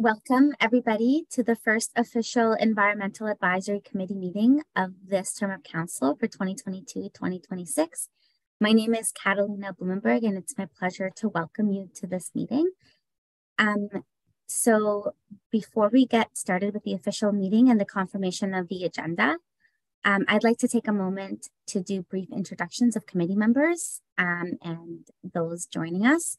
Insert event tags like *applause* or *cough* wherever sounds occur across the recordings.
Welcome, everybody, to the first official Environmental Advisory Committee meeting of this term of council for 2022-2026. My name is Catalina Blumenberg, and it's my pleasure to welcome you to this meeting. Um, so before we get started with the official meeting and the confirmation of the agenda, um, I'd like to take a moment to do brief introductions of committee members um, and those joining us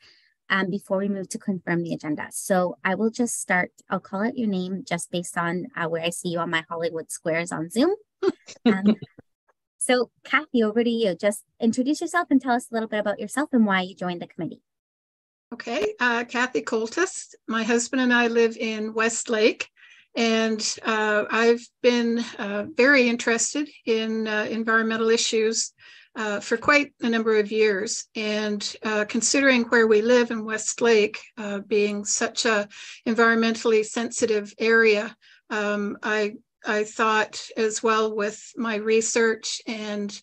um, before we move to confirm the agenda. So I will just start, I'll call out your name just based on uh, where I see you on my Hollywood squares on Zoom. *laughs* um, so Kathy, over to you. Just introduce yourself and tell us a little bit about yourself and why you joined the committee. Okay, uh, Kathy Coltis. My husband and I live in Westlake, and uh, I've been uh, very interested in uh, environmental issues uh, for quite a number of years. And uh, considering where we live in Westlake, uh, being such a environmentally sensitive area, um, I I thought as well with my research and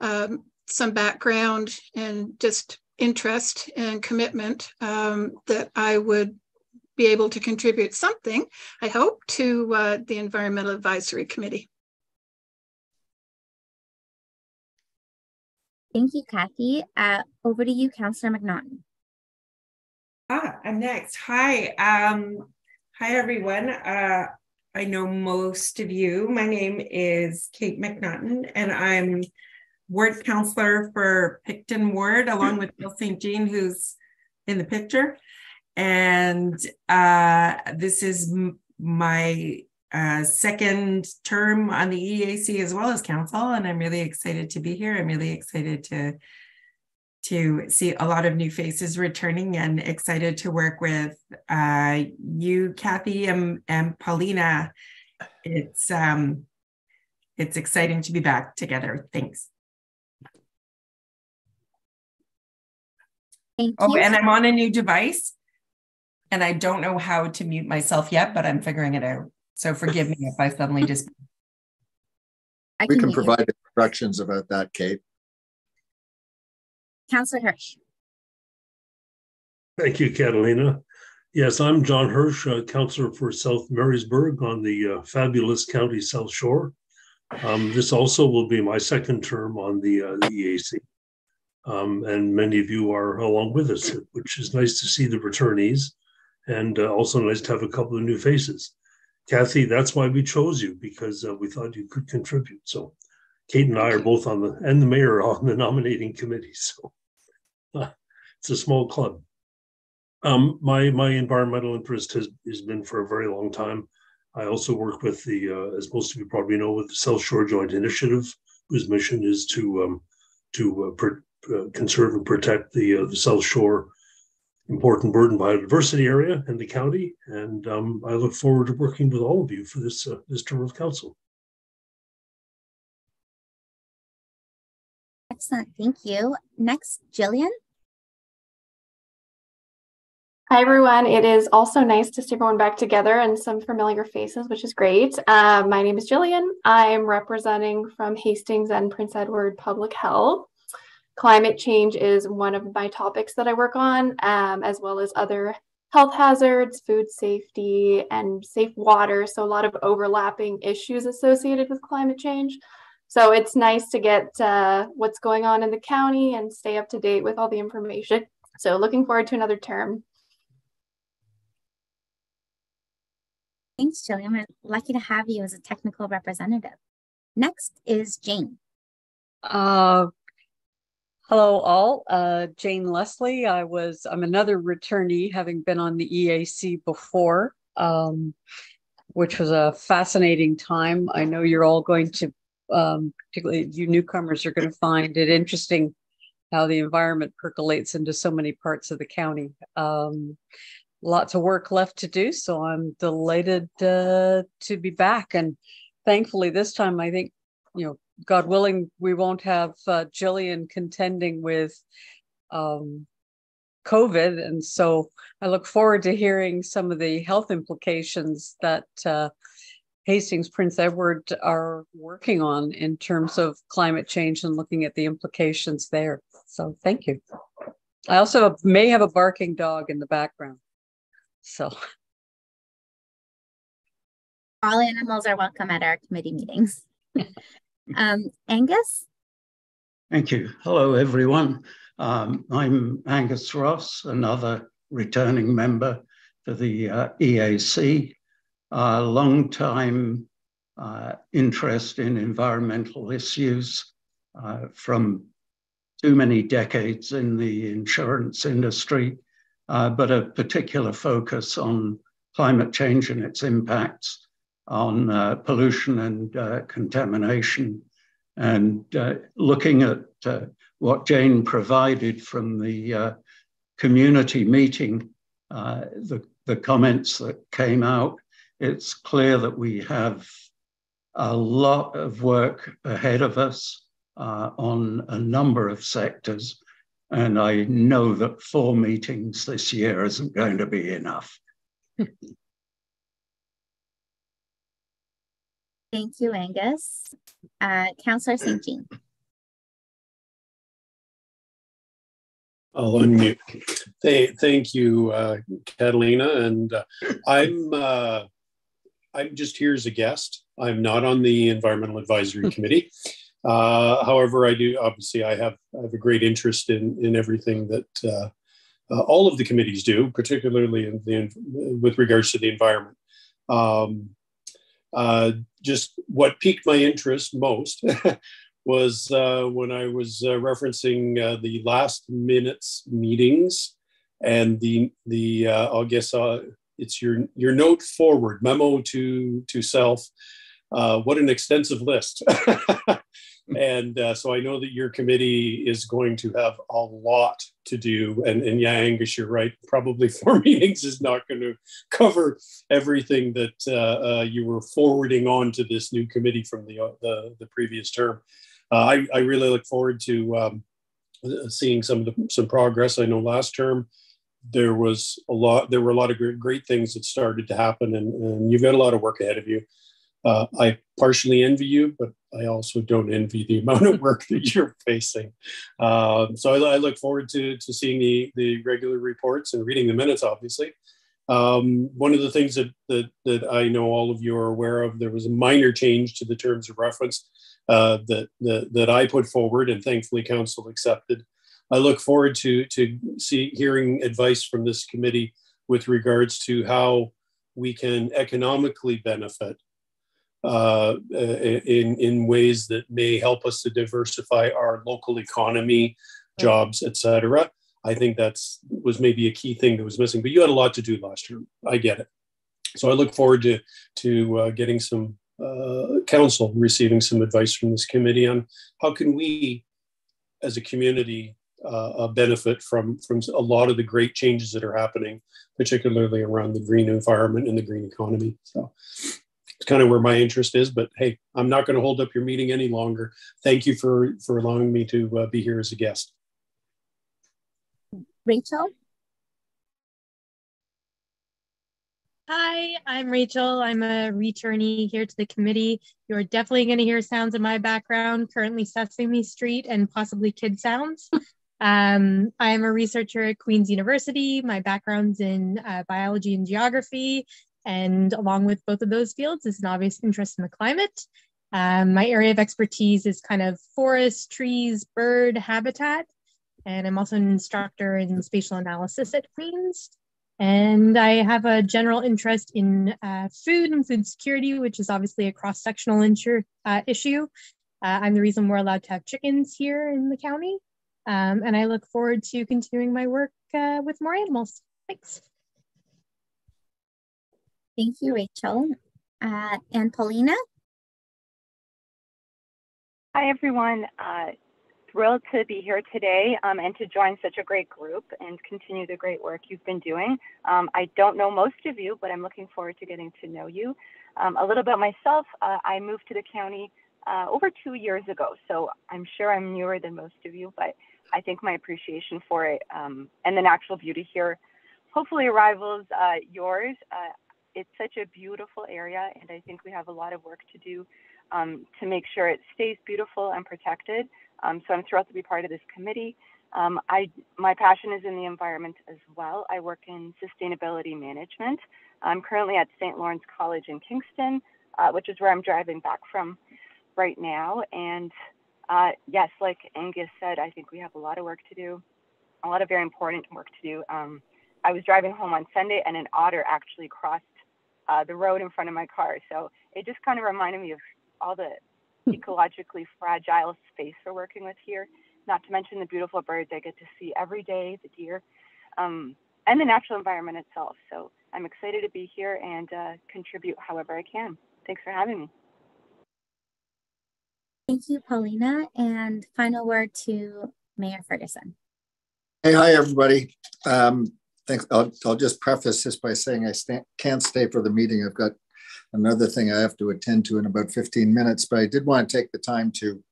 um, some background and just interest and commitment um, that I would be able to contribute something, I hope, to uh, the Environmental Advisory Committee. Thank you, Kathy. Uh, over to you, Councillor McNaughton. Ah, I'm next. Hi. Um, hi, everyone. Uh, I know most of you. My name is Kate McNaughton, and I'm ward counselor for Picton Ward, along with Phil St. Jean, who's in the picture. And uh, this is my uh, second term on the EAC as well as council, and I'm really excited to be here. I'm really excited to to see a lot of new faces returning and excited to work with uh, you, Kathy, and, and Paulina. It's um, it's exciting to be back together. Thanks. Thank you. oh, and I'm on a new device, and I don't know how to mute myself yet, but I'm figuring it out. So forgive me if I suddenly just. I we can hear you. provide instructions about that, Kate. Councillor Hirsch. Thank you, Catalina. Yes, I'm John Hirsch, uh, councillor for South Marysburgh on the uh, fabulous county South Shore. Um, this also will be my second term on the, uh, the EAC. Um, and many of you are along with us, which is nice to see the returnees and uh, also nice to have a couple of new faces. Kathy, that's why we chose you because uh, we thought you could contribute. So Kate and I are both on the, and the mayor on the nominating committee. *laughs* So uh, it's a small club. Um, my my environmental interest has, has been for a very long time. I also work with the, uh, as most of you probably know, with the South Shore Joint Initiative, whose mission is to um, to uh, uh, conserve and protect the uh, the South Shore important bird and biodiversity area in the county. And um, I look forward to working with all of you for this uh, this term of council. Excellent. Thank you. Next, Jillian. Hi, everyone. It is also nice to see everyone back together and some familiar faces, which is great. Uh, my name is Jillian. I'm representing from Hastings and Prince Edward Public Health. Climate change is one of my topics that I work on, um, as well as other health hazards, food safety, and safe water. So, a lot of overlapping issues associated with climate change. So, it's nice to get uh, what's going on in the county and stay up to date with all the information. So, looking forward to another term. Thanks, Jillian. We're lucky to have you as a technical representative. Next is Jane. Uh, hello, all. Uh, Jane Leslie. I was. I'm another returnee, having been on the EAC before, um, which was a fascinating time. I know you're all going to, um, particularly you newcomers, are going to find it interesting how the environment percolates into so many parts of the county. Um, lots of work left to do. So I'm delighted uh, to be back. And thankfully, this time, I think, you know, God willing, we won't have uh, Jillian contending with um, COVID. And so I look forward to hearing some of the health implications that uh, Hastings Prince Edward are working on in terms of climate change and looking at the implications there. So thank you. I also may have a barking dog in the background. So all animals are welcome at our committee meetings. *laughs* um, Angus? Thank you. Hello, everyone. Um, I'm Angus Ross, another returning member for the uh, EAC. A long time uh, interest in environmental issues uh, from too many decades in the insurance industry, uh, but a particular focus on climate change and its impacts on uh, pollution and uh, contamination. And uh, looking at uh, what Jane provided from the uh, community meeting, the, the comments that came out, it's clear that we have a lot of work ahead of us on a number of sectors. And I know that four meetings this year isn't going to be enough. *laughs* Thank you, Angus. Uh, Councillor St. Jean. I'll unmute. Thank you, uh, Catalina. And uh, I'm uh, I'm just here as a guest. I'm not on the Environmental Advisory *laughs* Committee. Uh, however, I do obviously I have I have a great interest in in everything that uh, uh, all of the committees do, particularly in the, with regards to the environment. Um, uh, just what piqued my interest most *laughs* was uh, when I was uh, referencing the last minutes meetings and the the I guess it's your your note forward memo to to self. What an extensive list. *laughs* and uh, so I know that your committee is going to have a lot to do. And, and yeah, Angus, you're right. Probably *laughs* four meetings is not going to cover everything that uh, uh, you were forwarding on to this new committee from the uh, the, the, previous term. Uh, I, I really look forward to um, seeing some of the some progress. I know last term there was a lot. There were a lot of great, great things that started to happen, and, and you've got a lot of work ahead of you. Uh, I partially envy you, but I also don't envy the *laughs* amount of work that you're facing. Um, so I, I, look forward to, to seeing the, the regular reports and reading the minutes, obviously. Um, one of the things that, that, that I know all of you are aware of, there was a minor change to the terms of reference uh, that, that, that I put forward, and thankfully council accepted. I look forward to, to see, hearing advice from this committee with regards to how we can economically benefit uh, in, in ways that may help us to diversify our local economy, jobs, etc. I think that's was maybe a key thing that was missing. But you had a lot to do last year. I get it. So I look forward to to uh, getting some uh, council, receiving some advice from this committee on how can we, as a community, uh, uh, benefit from from a lot of the great changes that are happening, particularly around the green environment and the green economy. So kind of where my interest is. But hey, I'm not going to hold up your meeting any longer. Thank you for for allowing me to uh, be here as a guest. Rachel. Hi, I'm Rachel. I'm a returnee here to the committee. You're definitely going to hear sounds in my background, currently Sesame Street and possibly kid sounds. *laughs* Um, I am a researcher at Queen's University. My background's in uh, biology and geography, and along with both of those fields is an obvious interest in the climate. Um, my area of expertise is kind of forest, trees, bird habitat. And I'm also an instructor in spatial analysis at Queen's. And I have a general interest in uh, food and food security, which is obviously a cross-sectional uh, issue. Uh, I'm the reason we're allowed to have chickens here in the county. Um, and I look forward to continuing my work uh, with more animals. Thanks. Thank you, Rachel. Uh, and Paulina? Hi, everyone. Uh, thrilled to be here today um, and to join such a great group and continue the great work you've been doing. Um, I don't know most of you, but I'm looking forward to getting to know you. Um, a little about myself, uh, I moved to the county uh, over two years ago, so I'm sure I'm newer than most of you, but I think my appreciation for it um, and the natural beauty here hopefully rivals uh, yours. It's such a beautiful area, and I think we have a lot of work to do um, to make sure it stays beautiful and protected. Um, so I'm thrilled to be part of this committee. Um, I, my passion is in the environment as well. I work in sustainability management. I'm currently at St. Lawrence College in Kingston, uh, which is where I'm driving back from right now. And uh, yes, like Angus said, I think we have a lot of work to do, a lot of very important work to do. Um, I was driving home on Sunday and an otter actually crossed uh, the road in front of my car. So it just kind of reminded me of all the ecologically fragile space we're working with here, not to mention the beautiful birds I get to see every day, the deer, um, and the natural environment itself. So I'm excited to be here and uh, contribute however I can. Thanks for having me. Thank you, Paulina. And final word to Mayor Ferguson. Hey, hi, everybody. Um, thanks. I'll, I'll just preface this by saying I can't stay for the meeting. I've got another thing I have to attend to in about 15 minutes, but I did want to take the time to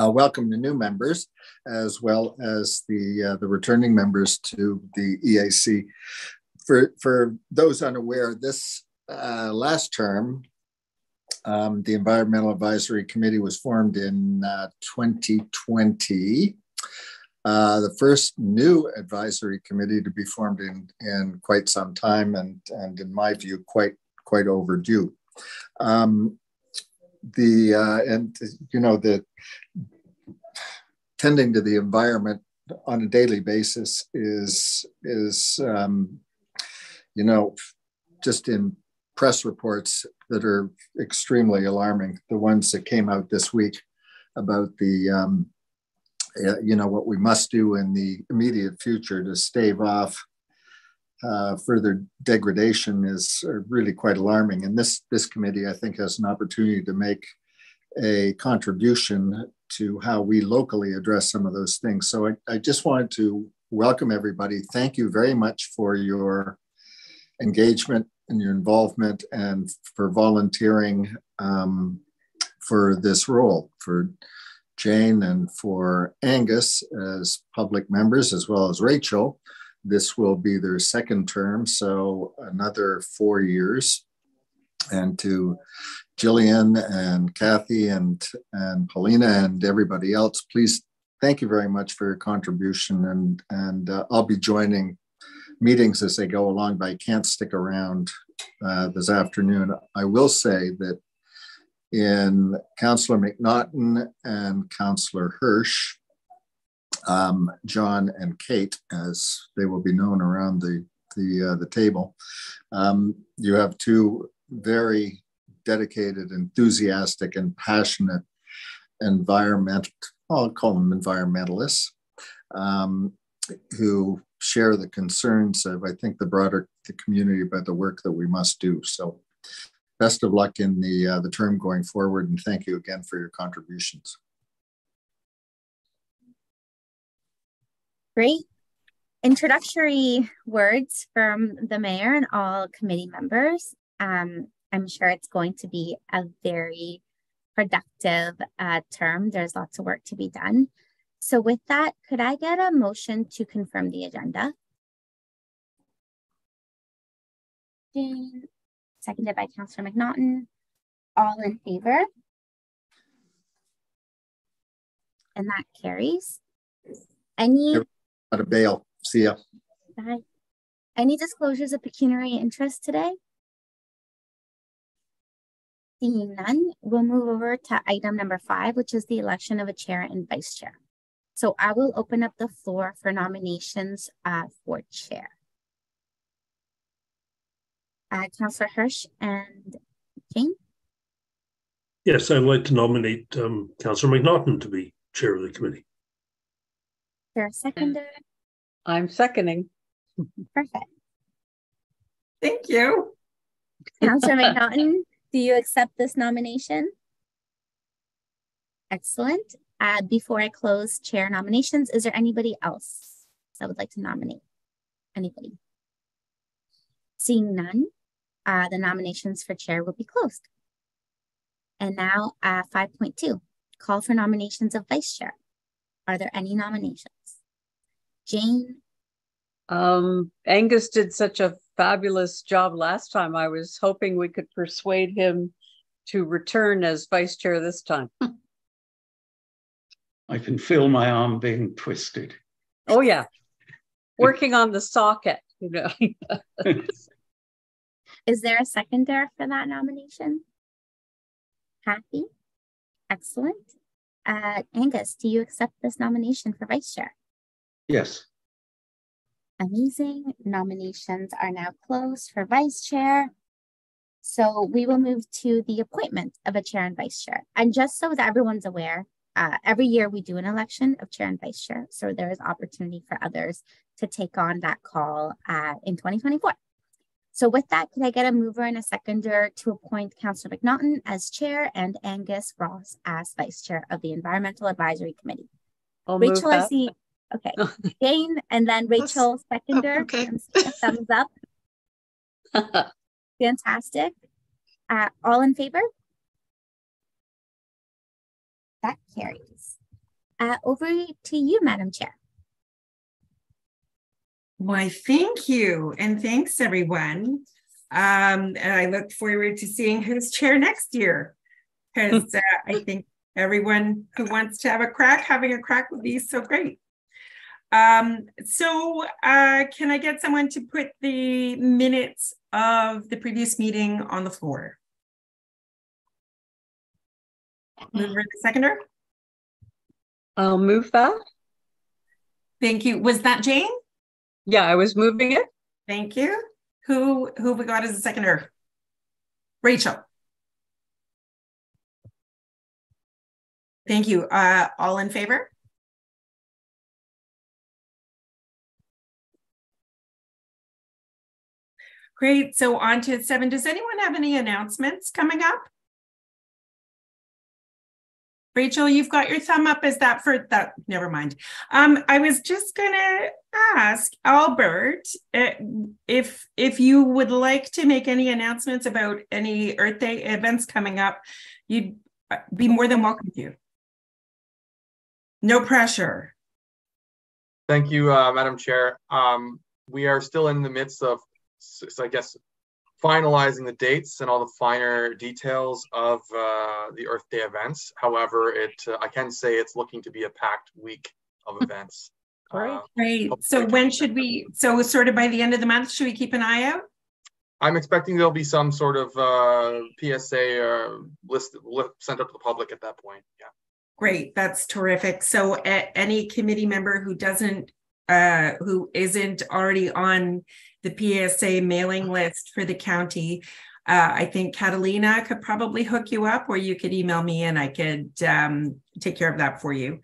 uh, welcome the new members as well as the, uh, the returning members to the EAC. For, for those unaware, this uh, last term, um, the Environmental Advisory Committee was formed in 2020. Uh, the first new advisory committee to be formed in, in quite some time, and, and in my view, quite quite overdue. Um, the uh, and you know the tending to the environment on a daily basis is is um, you know just in press reports that are extremely alarming. The ones that came out this week about the, um, you know, what we must do in the immediate future to stave off uh, further degradation is really quite alarming. And this this committee, I think, has an opportunity to make a contribution to how we locally address some of those things. So I, I just wanted to welcome everybody. Thank you very much for your engagement and your involvement and for volunteering um, for this role for Jane and for Angus as public members, as well as Rachel. This will be their second term, so another four years. And to Jillian and Kathy and, and Paulina and everybody else, please thank you very much for your contribution. And, and uh, I'll be joining meetings as they go along, but I can't stick around uh, this afternoon. I will say that in Councillor McNaughton and Councillor Hirsch, um, John and Kate, as they will be known around the the, uh, the table, um, you have two very dedicated, enthusiastic, and passionate environment. I'll call them environmentalists um, who share the concerns of, I think, the broader the community about the work that we must do. So best of luck in the, uh, the term going forward, and thank you again for your contributions. Great. Introductory words from the mayor and all committee members. Um, I'm sure it's going to be a very productive uh, term. There's lots of work to be done. So with that, could I get a motion to confirm the agenda? Jane, seconded by Councillor McNaughton. All in favor? And that carries. Any out of bail. See ya. Bye. Any disclosures of pecuniary interest today? Seeing none, we'll move over to item number five, which is the election of a chair and vice chair. So I will open up the floor for nominations uh, for chair. Uh, Councillor Hirsch and Jane? Yes, I'd like to nominate um, Councillor McNaughton to be chair of the committee. There a seconder? I'm seconding. Perfect. Thank you. Councillor *laughs* McNaughton, do you accept this nomination? Excellent. Uh, before I close chair nominations, is there anybody else that would like to nominate? Anybody? Seeing none, uh, the nominations for chair will be closed. And now uh, 5.2, call for nominations of vice chair. Are there any nominations? Jane? Um, Angus did such a fabulous job last time. I was hoping we could persuade him to return as vice chair this time. *laughs* I can feel my arm being twisted. Oh, yeah. Working on the socket, you know. *laughs* Is there a seconder for that nomination? Kathy? Excellent. Uh, Angus, do you accept this nomination for vice chair? Yes. Amazing. Nominations are now closed for vice chair. So we will move to the appointment of a chair and vice chair. And just so that everyone's aware, uh, every year we do an election of chair and vice chair. So there is opportunity for others to take on that call uh, in 2024. So with that, could I get a mover and a seconder to appoint Councillor McNaughton as chair and Angus Ross as vice chair of the Environmental Advisory Committee? I'll Rachel, I see. Okay, *laughs* Jane, and then Rachel seconder. Oh, *laughs* okay. Thumbs up. *laughs* Fantastic. Uh, all in favor? That carries. Uh, over to you, Madam Chair. Why, thank you. And thanks, everyone. Um, and I look forward to seeing who's chair next year because uh, I *laughs* think everyone who wants to have a crack, having a crack would be so great. Um, so uh, can I get someone to put the minutes of the previous meeting on the floor? Mover the seconder? I'll move that. Thank you. Was that Jane? Yeah, I was moving it. Thank you. Who who we got as a seconder? Rachel. Thank you. Uh, all in favor? Great. So on to seven. Does anyone have any announcements coming up? Rachel, you've got your thumb up. Is that for that? Never mind. Um, I was just gonna ask Albert uh, if if you would like to make any announcements about any Earth Day events coming up. You'd uh, be more than welcome to. No pressure. Thank you, uh, Madam Chair. Um, we are still in the midst of, I guess, finalizing the dates and all the finer details of uh, the Earth Day events. However, it uh, I can say it's looking to be a packed week of *laughs* events. Great. Uh, Great. So when should we? So sort of by the end of the month, should we keep an eye out? I'm expecting there'll be some sort of uh, PSA uh, list, list sent out to the public at that point. Yeah. Great. That's terrific. So any committee member who doesn't, uh, who isn't already on the PSA mailing list for the county. Uh, I think Catalina could probably hook you up, or you could email me and I could um, take care of that for you.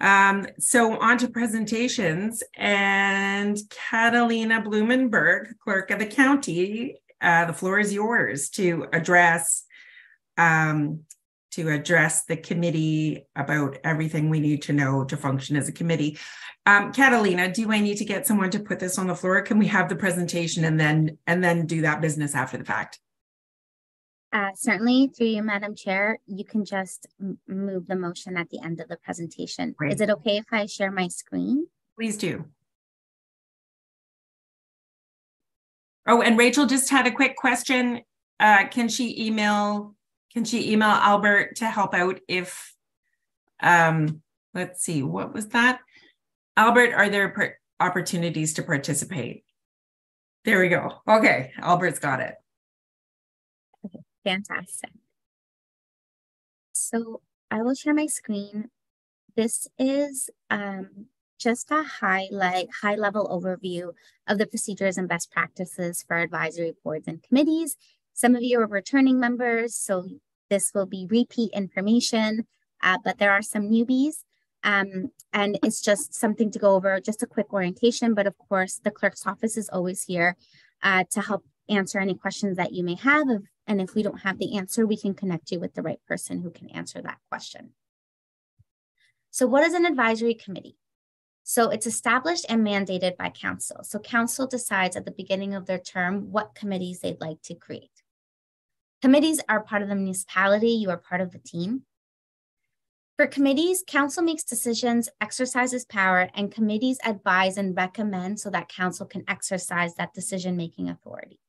Um, so on to presentations and Catalina Blumenberg, clerk of the county, uh, the floor is yours to address um, to address the committee about everything we need to know to function as a committee. Um, Catalina, do I need to get someone to put this on the floor? Can we have the presentation and then and then do that business after the fact? Uh, certainly, through you, Madam Chair, you can just move the motion at the end of the presentation. Great. Is it okay if I share my screen? Please do. Oh, and Rachel just had a quick question. Uh, can she email can she email Albert to help out if, um, let's see, what was that? Albert, are there opportunities to participate? There we go. Okay, Albert's got it. Okay, fantastic. So I will share my screen. This is um, just a highlight, high level overview of the procedures and best practices for advisory boards and committees some of you are returning members, so this will be repeat information, uh, but there are some newbies. Um, and it's just something to go over, just a quick orientation. But of course, the clerk's office is always here uh, to help answer any questions that you may have. And if we don't have the answer, we can connect you with the right person who can answer that question. So what is an advisory committee? So it's established and mandated by council. So council decides at the beginning of their term what committees they'd like to create. Committees are part of the municipality, you are part of the team. For committees, council makes decisions, exercises power, and committees advise and recommend so that council can exercise that decision-making authority.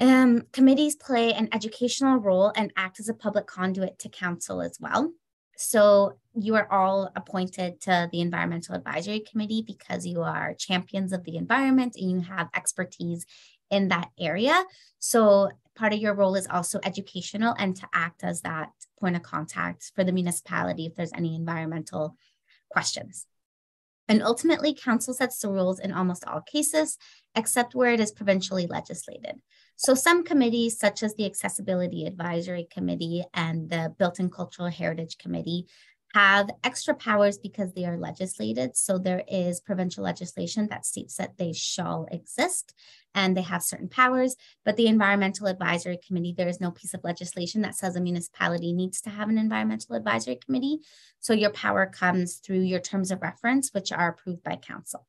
Um, committees play an educational role and act as a public conduit to council as well. so you are all appointed to the Environmental Advisory Committee because you are champions of the environment and you have expertise in that area. So part of your role is also educational and to act as that point of contact for the municipality if there's any environmental questions. And ultimately, council sets the rules in almost all cases, except where it is provincially legislated. So some committees, such as the Accessibility Advisory Committee and the Built-in Cultural Heritage Committee, have extra powers because they are legislated. So there is provincial legislation that states that they shall exist and they have certain powers. But the Environmental Advisory Committee, there is no piece of legislation that says a municipality needs to have an Environmental Advisory Committee. So your power comes through your terms of reference, which are approved by council.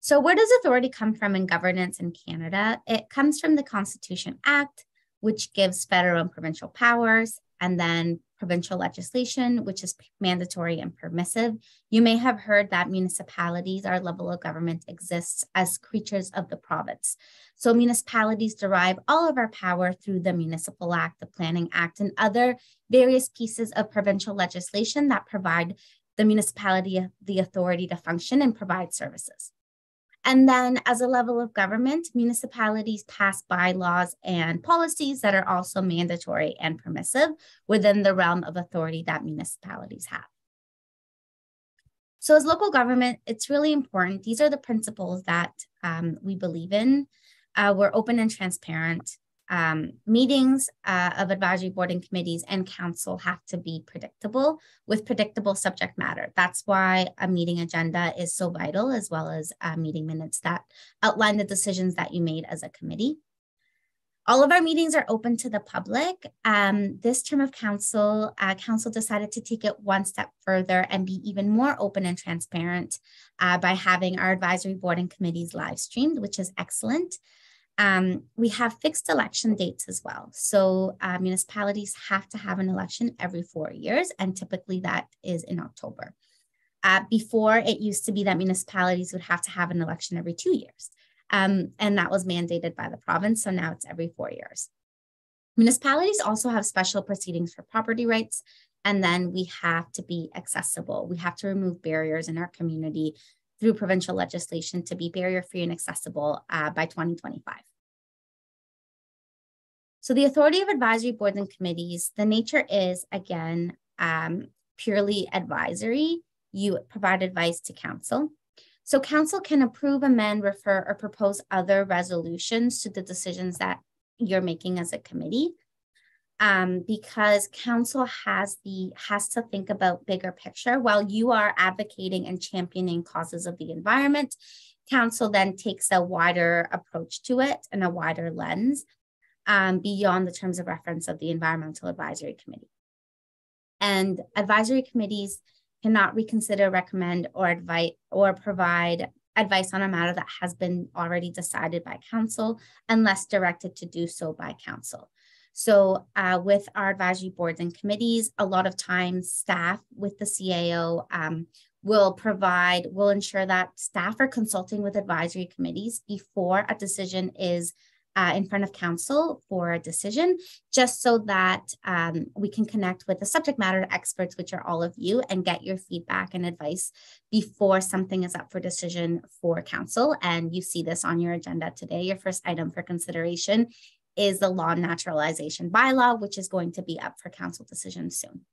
So where does authority come from in governance in Canada? It comes from the Constitution Act, which gives federal and provincial powers, and then provincial legislation, which is mandatory and permissive. You may have heard that municipalities, our level of government, exists as creatures of the province. So municipalities derive all of our power through the Municipal Act, the Planning Act, and other various pieces of provincial legislation that provide the municipality the authority to function and provide services. And then, as a level of government, municipalities pass bylaws and policies that are also mandatory and permissive within the realm of authority that municipalities have. So, as local government, it's really important. These are the principles that um, we believe in. Uh, we're open and transparent um, meetings uh, of advisory board and committees and council have to be predictable with predictable subject matter. That's why a meeting agenda is so vital, as well as uh, meeting minutes that outline the decisions that you made as a committee. All of our meetings are open to the public. Um, this term of council, uh, council decided to take it one step further and be even more open and transparent uh, by having our advisory board and committees live streamed, which is excellent. Um, we have fixed election dates as well. So uh, municipalities have to have an election every four years, and typically that is in October. Uh, before, it used to be that municipalities would have to have an election every two years, um, and that was mandated by the province. So now it's every four years. Municipalities also have special proceedings for property rights, and then we have to be accessible. We have to remove barriers in our community through provincial legislation to be barrier free and accessible uh, by 2025. So the authority of advisory boards and committees, the nature is again um, purely advisory. You provide advice to council. So council can approve, amend, refer, or propose other resolutions to the decisions that you're making as a committee. Um, because council has the has to think about bigger picture while you are advocating and championing causes of the environment council then takes a wider approach to it and a wider lens um, beyond the terms of reference of the Environmental Advisory Committee. And advisory committees cannot reconsider, recommend, or advise or provide advice on a matter that has been already decided by council unless directed to do so by council. So uh, with our advisory boards and committees, a lot of times staff with the CAO um, will provide, will ensure that staff are consulting with advisory committees before a decision is uh, in front of council for a decision, just so that um, we can connect with the subject matter experts, which are all of you, and get your feedback and advice before something is up for decision for council. And you see this on your agenda today. Your first item for consideration is the lawn naturalization bylaw, which is going to be up for council decision soon.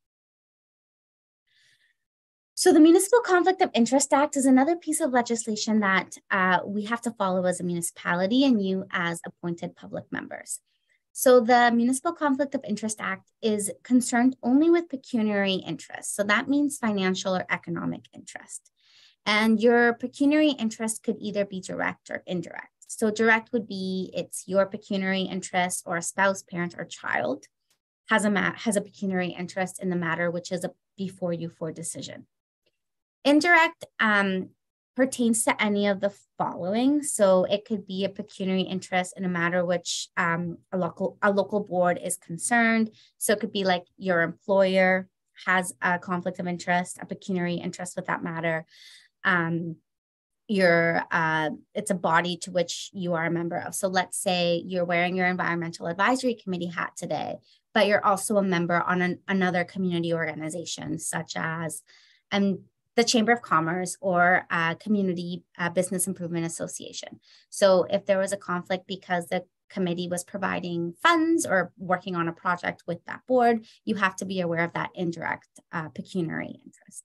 So the Municipal Conflict of Interest Act is another piece of legislation that uh, we have to follow as a municipality and you as appointed public members. So the Municipal Conflict of Interest Act is concerned only with pecuniary interest. So that means financial or economic interest. And your pecuniary interest could either be direct or indirect. So direct would be it's your pecuniary interest or a spouse, parent, or child has a has a pecuniary interest in the matter, which is a before you for decision. Indirect um, pertains to any of the following. So it could be a pecuniary interest in a matter which um, a local a local board is concerned. So it could be like your employer has a conflict of interest, a pecuniary interest with that matter. Um, your uh, it's a body to which you are a member of. So let's say you're wearing your environmental advisory committee hat today, but you're also a member on an, another community organization, such as um, the Chamber of Commerce or Community uh, Business Improvement Association. So if there was a conflict because the committee was providing funds or working on a project with that board, you have to be aware of that indirect uh, pecuniary interest.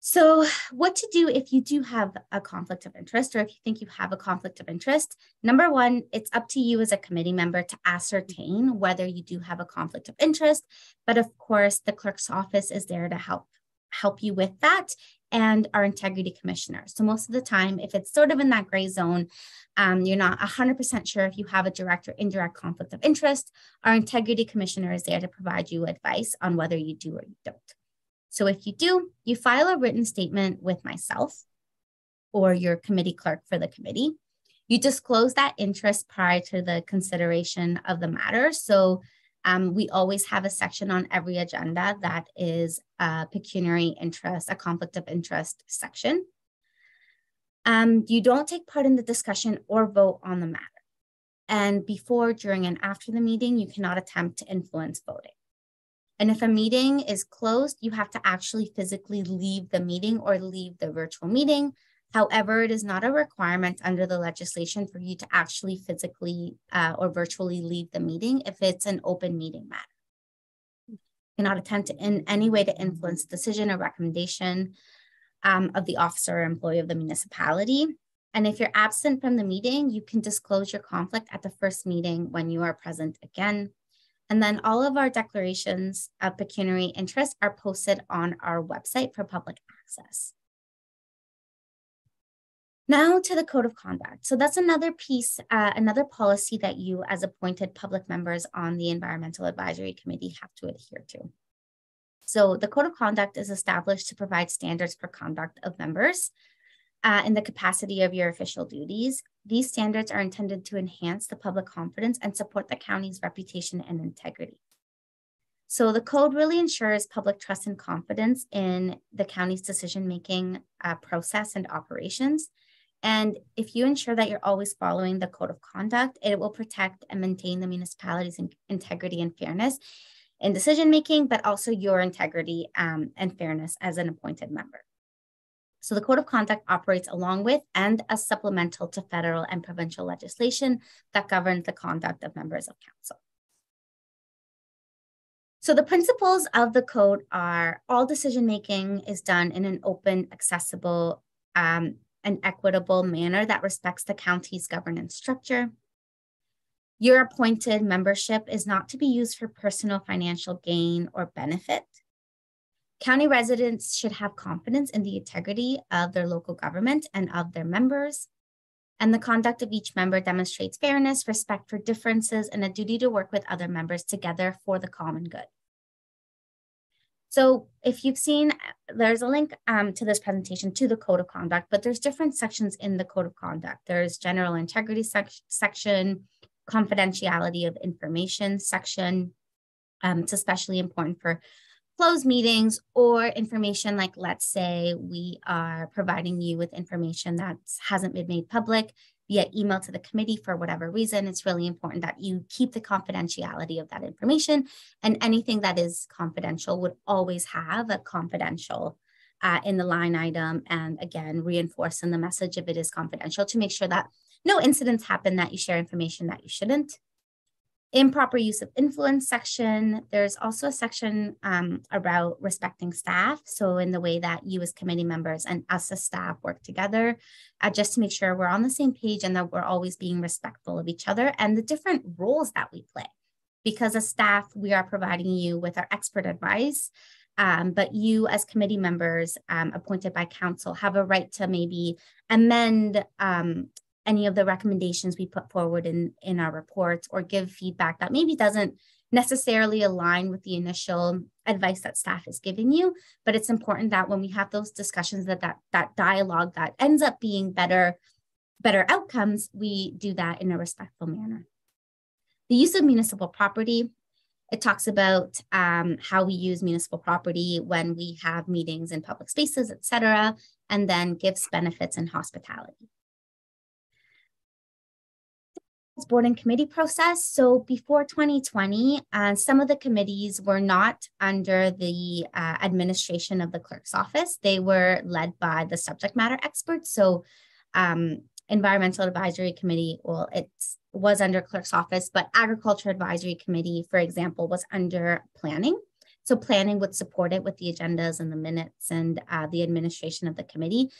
So, what to do if you do have a conflict of interest or if you think you have a conflict of interest? Number one, it's up to you as a committee member to ascertain whether you do have a conflict of interest. But of course, the clerk's office is there to help help you with that and our integrity commissioner. So most of the time, if it's sort of in that gray zone, um, you're not 100% sure if you have a direct or indirect conflict of interest, our integrity commissioner is there to provide you advice on whether you do or you don't. So if you do, you file a written statement with myself or your committee clerk for the committee. You disclose that interest prior to the consideration of the matter. So um, we always have a section on every agenda that is a pecuniary interest, a conflict of interest section. Um, you don't take part in the discussion or vote on the matter. And before, during, and after the meeting, you cannot attempt to influence voting. And if a meeting is closed, you have to actually physically leave the meeting or leave the virtual meeting. However, it is not a requirement under the legislation for you to actually physically uh, or virtually leave the meeting if it's an open meeting matter. You cannot attempt in any way to influence decision or recommendation um, of the officer or employee of the municipality. And if you're absent from the meeting, you can disclose your conflict at the first meeting when you are present again. And then all of our declarations of pecuniary interest are posted on our website for public access. Now to the code of conduct. So that's another piece, uh, another policy that you as appointed public members on the Environmental Advisory Committee have to adhere to. So the code of conduct is established to provide standards for conduct of members uh, in the capacity of your official duties. These standards are intended to enhance the public confidence and support the county's reputation and integrity. So the code really ensures public trust and confidence in the county's decision-making uh, process and operations. And if you ensure that you're always following the code of conduct, it will protect and maintain the municipality's integrity and fairness in decision-making, but also your integrity um, and fairness as an appointed member. So the Code of Conduct operates along with and as supplemental to federal and provincial legislation that governs the conduct of members of council. So the principles of the code are all decision making is done in an open, accessible, um, and equitable manner that respects the county's governance structure. Your appointed membership is not to be used for personal financial gain or benefit. County residents should have confidence in the integrity of their local government and of their members. And the conduct of each member demonstrates fairness, respect for differences, and a duty to work with other members together for the common good. So if you've seen, there's a link um, to this presentation to the code of conduct, but there's different sections in the code of conduct. There's general integrity sec section, confidentiality of information section. Um, it's especially important for closed meetings or information like let's say we are providing you with information that hasn't been made public via email to the committee for whatever reason it's really important that you keep the confidentiality of that information and anything that is confidential would always have a confidential uh, in the line item and again reinforce in the message if it is confidential to make sure that no incidents happen that you share information that you shouldn't improper use of influence section. There's also a section um, about respecting staff. So in the way that you as committee members and us as staff work together, uh, just to make sure we're on the same page and that we're always being respectful of each other and the different roles that we play. Because as staff, we are providing you with our expert advice. Um, but you as committee members um, appointed by council have a right to maybe amend um, any of the recommendations we put forward in, in our reports or give feedback that maybe doesn't necessarily align with the initial advice that staff is giving you but it's important that when we have those discussions that that, that dialogue that ends up being better better outcomes we do that in a respectful manner the use of municipal property it talks about um, how we use municipal property when we have meetings in public spaces, et cetera, and then gives benefits and hospitality. Board and committee process. So before 2020, uh, some of the committees were not under the uh, administration of the clerk's office. They were led by the subject matter experts. So um, environmental advisory committee, well, it was under clerk's office, but agriculture advisory committee, for example, was under planning. So planning would support it with the agendas and the minutes and uh, the administration of the committee.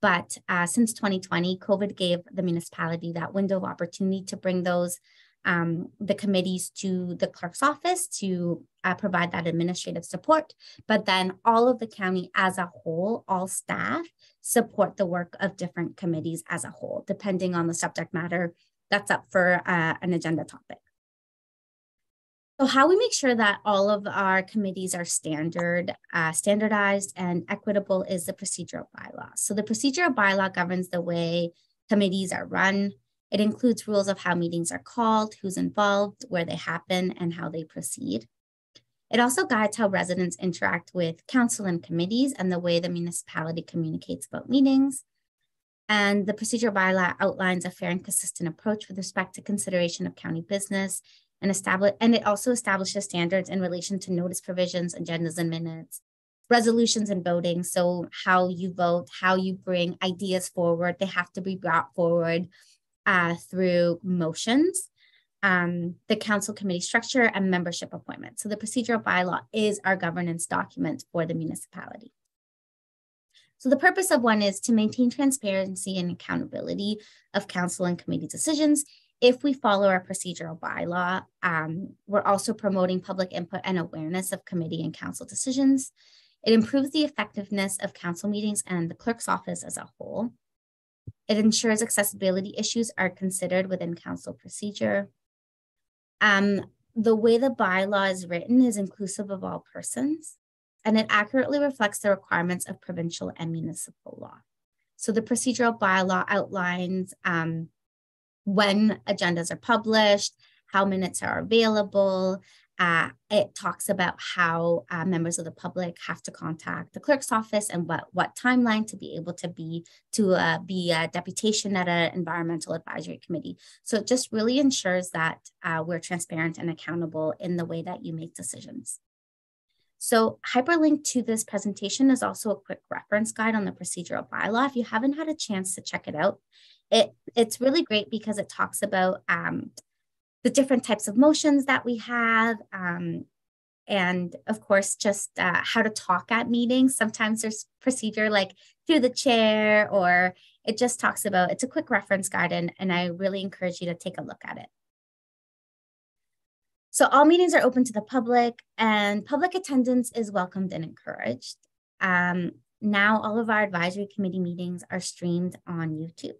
But uh, since 2020, COVID gave the municipality that window of opportunity to bring those um, the committees to the clerk's office to uh, provide that administrative support. But then all of the county as a whole, all staff support the work of different committees as a whole, depending on the subject matter that's up for uh, an agenda topic. So how we make sure that all of our committees are standard, uh, standardized and equitable is the procedural bylaw. So the procedural bylaw governs the way committees are run. It includes rules of how meetings are called, who's involved, where they happen, and how they proceed. It also guides how residents interact with council and committees and the way the municipality communicates about meetings. And the procedural bylaw outlines a fair and consistent approach with respect to consideration of county business and establish and it also establishes standards in relation to notice provisions, agendas and minutes, resolutions and voting. So how you vote, how you bring ideas forward, they have to be brought forward uh, through motions, um, the council committee structure and membership appointment. So the procedural bylaw is our governance document for the municipality. So the purpose of one is to maintain transparency and accountability of council and committee decisions if we follow our procedural bylaw, um, we're also promoting public input and awareness of committee and council decisions. It improves the effectiveness of council meetings and the clerk's office as a whole. It ensures accessibility issues are considered within council procedure. Um, the way the bylaw is written is inclusive of all persons, and it accurately reflects the requirements of provincial and municipal law. So the procedural bylaw outlines um, when agendas are published, how minutes are available. Uh, it talks about how uh, members of the public have to contact the clerk's office and what, what timeline to be able to be to uh, be a deputation at an environmental advisory committee. So it just really ensures that uh, we're transparent and accountable in the way that you make decisions. So hyperlink to this presentation is also a quick reference guide on the procedural bylaw. If you haven't had a chance to check it out, it it's really great because it talks about um, the different types of motions that we have um, and of course just uh, how to talk at meetings. Sometimes there's procedure like through the chair or it just talks about it's a quick reference guide and, and i really encourage you to take a look at it. So all meetings are open to the public and public attendance is welcomed and encouraged. Um, now all of our advisory committee meetings are streamed on youtube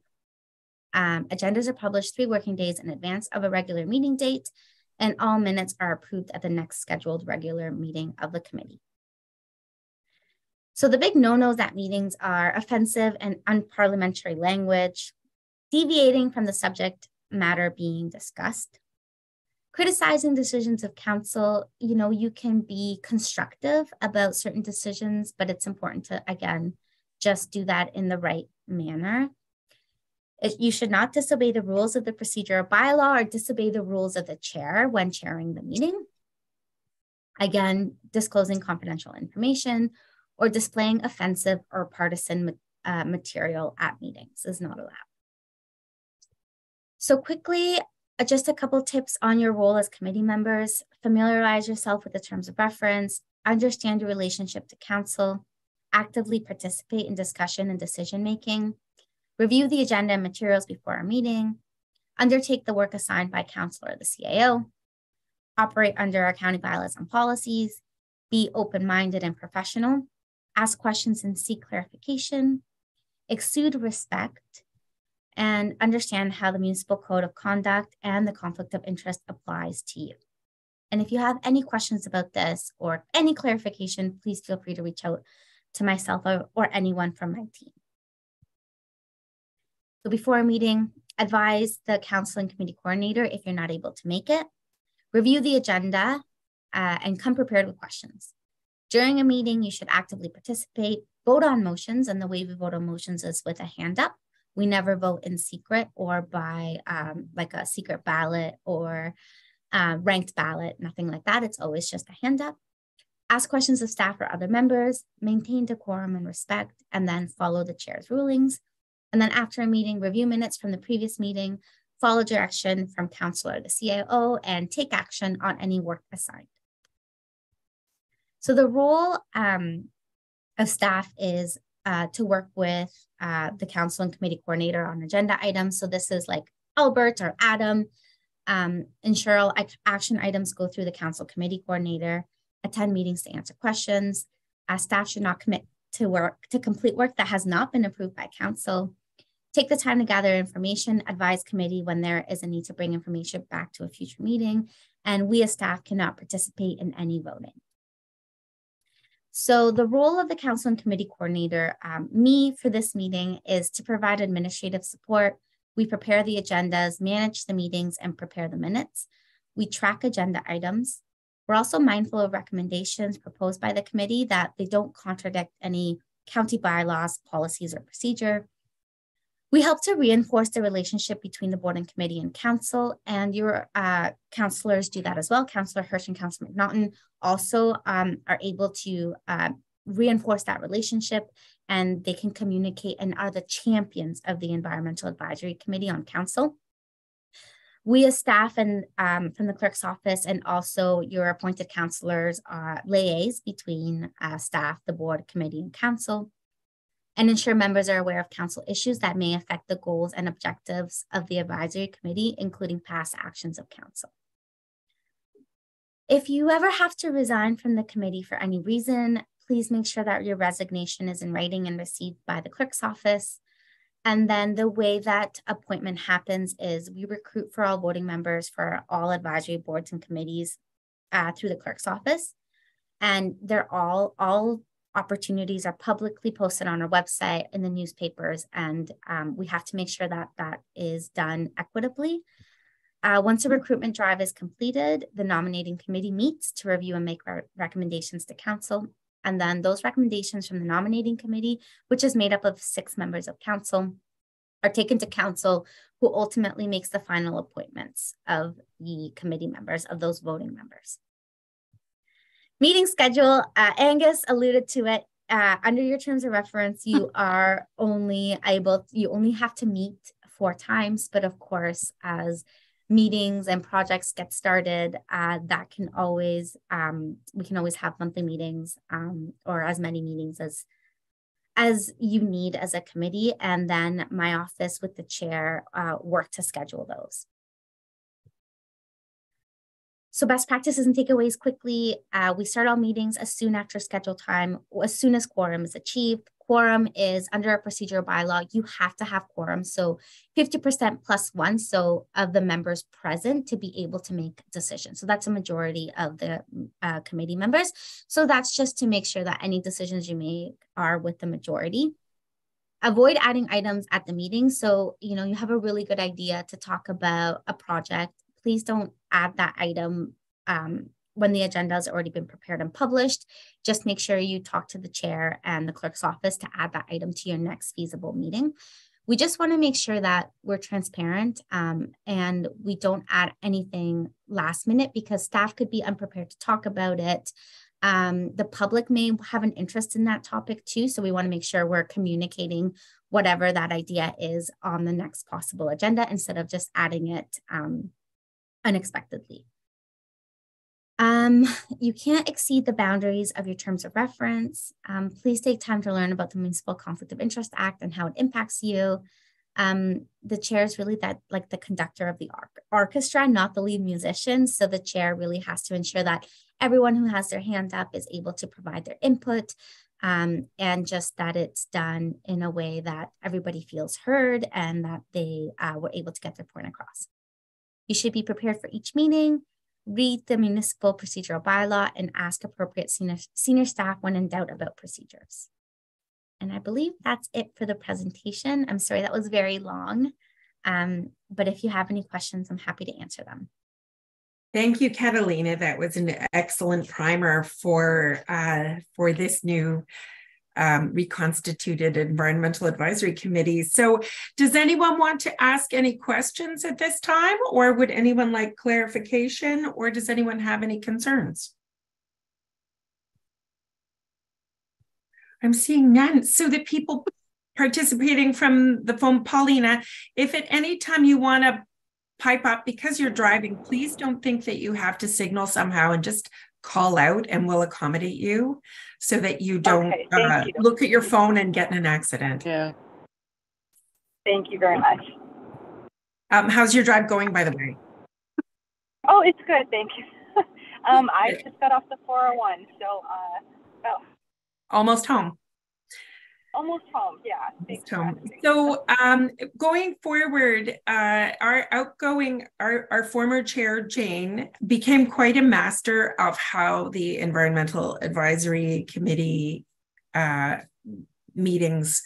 um, agendas are published three working days in advance of a regular meeting date, and all minutes are approved at the next scheduled regular meeting of the committee. So the big no-nos at meetings are offensive and unparliamentary language, deviating from the subject matter being discussed, criticizing decisions of council. You know, you can be constructive about certain decisions, but it's important to, again, just do that in the right manner. You should not disobey the rules of the procedure or bylaw or disobey the rules of the chair when chairing the meeting. Again, disclosing confidential information or displaying offensive or partisan uh, material at meetings is not allowed. So quickly, uh, just a couple tips on your role as committee members. Familiarize yourself with the terms of reference, understand your relationship to council, actively participate in discussion and decision making, review the agenda and materials before our meeting, undertake the work assigned by council or the CAO, operate under our county bylaws and policies, be open-minded and professional, ask questions and seek clarification, exude respect, and understand how the municipal code of conduct and the conflict of interest applies to you. And if you have any questions about this or any clarification, please feel free to reach out to myself or, or anyone from my team. So before a meeting, advise the council and committee coordinator if you're not able to make it. Review the agenda uh, and come prepared with questions. During a meeting, you should actively participate, vote on motions, and the way we vote on motions is with a hand up We never vote in secret or by um, like a secret ballot or uh, ranked ballot, nothing like that. It's always just a hand up. Ask questions of staff or other members, maintain decorum and respect, and then follow the chair's rulings. And then after a meeting, review minutes from the previous meeting, follow direction from counselor, the CAO, and take action on any work assigned. So the role um, of staff is uh, to work with uh, the council and committee coordinator on agenda items. So this is like Albert or Adam. Um, ensure all action items go through the council committee coordinator, attend meetings to answer questions. Uh, staff should not commit to work to complete work that has not been approved by council. Take the time to gather information, advise committee when there is a need to bring information back to a future meeting, and we as staff cannot participate in any voting. So the role of the council and committee coordinator, um, me for this meeting, is to provide administrative support. We prepare the agendas, manage the meetings, and prepare the minutes. We track agenda items. We're also mindful of recommendations proposed by the committee that they don't contradict any county bylaws, policies, or procedure. We help to reinforce the relationship between the board and committee and council, and your uh, counselors do that as well. Councillor Hirsch and Councillor McNaughton also um, are able to uh, reinforce that relationship and they can communicate and are the champions of the Environmental Advisory Committee on Council. We as staff and um, from the clerk's office and also your appointed counselors are liaise between uh, staff, the board, committee, and council and ensure members are aware of council issues that may affect the goals and objectives of the advisory committee, including past actions of council. If you ever have to resign from the committee for any reason, please make sure that your resignation is in writing and received by the clerk's office. And then the way that appointment happens is we recruit for all voting members for all advisory boards and committees uh, through the clerk's office. And they're all, all opportunities are publicly posted on our website in the newspapers and um, we have to make sure that that is done equitably. Uh, once a recruitment drive is completed the nominating committee meets to review and make re recommendations to council. And then those recommendations from the nominating committee which is made up of six members of council are taken to council who ultimately makes the final appointments of the committee members of those voting members Meeting schedule, uh, Angus alluded to it. Uh, under your terms of reference, you *laughs* are only able, you only have to meet four times. But of course, as meetings and projects get started, uh, that can always, um, we can always have monthly meetings um, or as many meetings as as you need as a committee. And then my office with the chair uh, work to schedule those. So best practices and takeaways quickly. Uh, we start all meetings as soon after schedule time, as soon as quorum is achieved. Quorum is under a procedural bylaw. You have to have quorum. So 50% plus one. So of the members present to be able to make decisions. So that's a majority of the uh, committee members. So that's just to make sure that any decisions you make are with the majority avoid adding items at the meeting. So, you know, you have a really good idea to talk about a project please don't add that item um, when the agenda has already been prepared and published. Just make sure you talk to the chair and the clerk's office to add that item to your next feasible meeting. We just want to make sure that we're transparent um, and we don't add anything last minute because staff could be unprepared to talk about it. Um, the public may have an interest in that topic too. So we want to make sure we're communicating whatever that idea is on the next possible agenda instead of just adding it um, unexpectedly. Um, you can't exceed the boundaries of your terms of reference. Um, please take time to learn about the Municipal Conflict of Interest Act and how it impacts you. Um, the chair is really that like the conductor of the orchestra, not the lead musician. So the chair really has to ensure that everyone who has their hand up is able to provide their input um, and just that it's done in a way that everybody feels heard and that they uh, were able to get their point across. You should be prepared for each meeting, read the municipal procedural bylaw, and ask appropriate senior, senior staff when in doubt about procedures. And I believe that's it for the presentation. I'm sorry that was very long, um, but if you have any questions, I'm happy to answer them. Thank you, Catalina. That was an excellent primer for uh, for this new um, reconstituted environmental advisory committee. So does anyone want to ask any questions at this time or would anyone like clarification or does anyone have any concerns? I'm seeing none. So the people participating from the phone, Paulina, if at any time you want to pipe up because you're driving, please don't think that you have to signal somehow and just call out and we'll accommodate you so that you don't Okay, uh, you. look at your phone and get in an accident. Yeah. Thank you very much. Um, how's your drive going, by the way? Oh, it's good. Thank you. *laughs* um, I just got off the 401, so uh, about Almost home. Almost home. Yeah. Thanks for home. asking. So um, going forward, uh, our outgoing, our, our former chair, Jane, became quite a master of how the Environmental Advisory Committee uh, meetings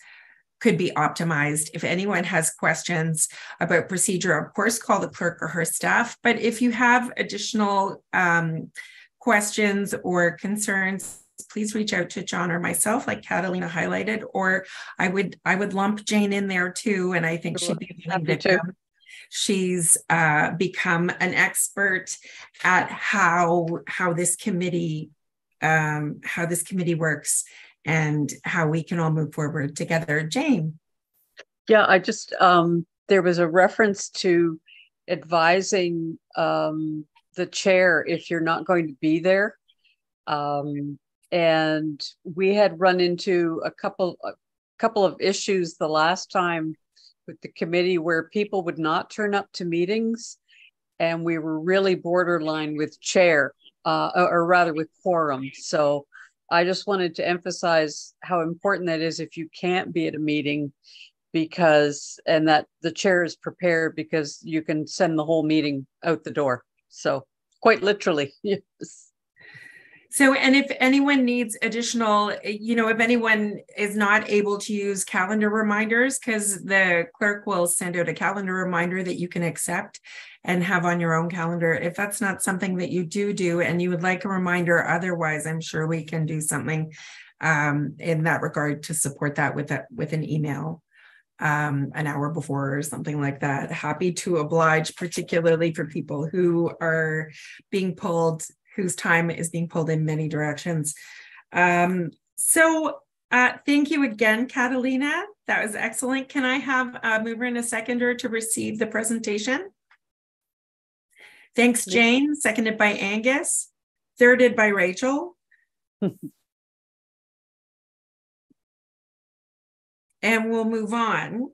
could be optimized. If anyone has questions about procedure, of course, call the clerk or her staff. But if you have additional um, questions or concerns, please reach out to John or myself, like Catalina highlighted, or I would I would lump Jane in there too, and I think she'd be willing to. victim. She's uh, become an expert at how how this committee um, how this committee works and how we can all move forward together. Jane. Yeah, I just um there was a reference to advising um the chair if you're not going to be there. Um and we had run into a couple a couple of issues the last time with the committee where people would not turn up to meetings and we were really borderline with chair uh, or rather with quorum. So I just wanted to emphasize how important that is if you can't be at a meeting because and that the chair is prepared because you can send the whole meeting out the door. So quite literally, *laughs* yes. So, and if anyone needs additional, you know, if anyone is not able to use calendar reminders, because the clerk will send out a calendar reminder that you can accept and have on your own calendar. If that's not something that you do do and you would like a reminder, otherwise, I'm sure we can do something um, in that regard to support that with that with an email um, an hour before or something like that. Happy to oblige, particularly for people who are being pulled whose time is being pulled in many directions. Um, so uh, thank you again, Catalina. That was excellent. Can I have a mover and a seconder to receive the presentation? Thanks, Jane. Seconded by Angus. Thirded by Rachel. *laughs* and we'll move on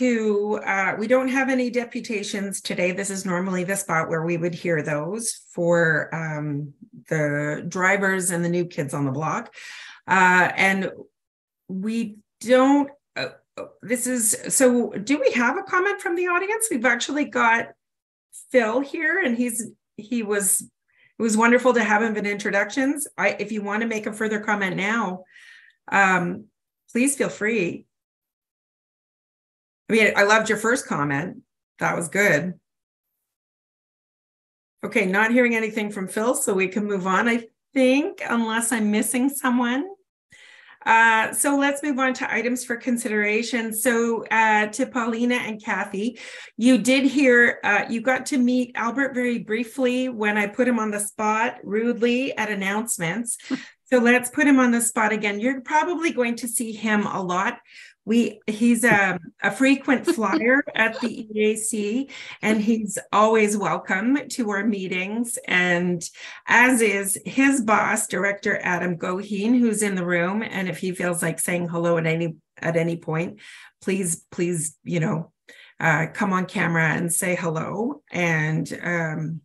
to, uh, we don't have any deputations today. This is normally the spot where we would hear those for um, the drivers and the new kids on the block. Uh, and we don't, uh, this is, so do we have a comment from the audience? We've actually got Phil here and he's, he was, it was wonderful to have him in introductions. I, if you want to make a further comment now, um, please feel free. I mean, I loved your first comment. That was good. Okay, not hearing anything from Phil, so we can move on, I think, unless I'm missing someone. Uh, so let's move on to items for consideration. So uh, to Paulina and Kathy, you did hear, uh, you got to meet Albert very briefly when I put him on the spot rudely at announcements. *laughs* So let's put him on the spot again. You're probably going to see him a lot we he's a, a frequent flyer at the EAC and he's always welcome to our meetings and as is his boss director Adam Goheen who's in the room and if he feels like saying hello at any at any point please please you know uh, come on camera and say hello and um,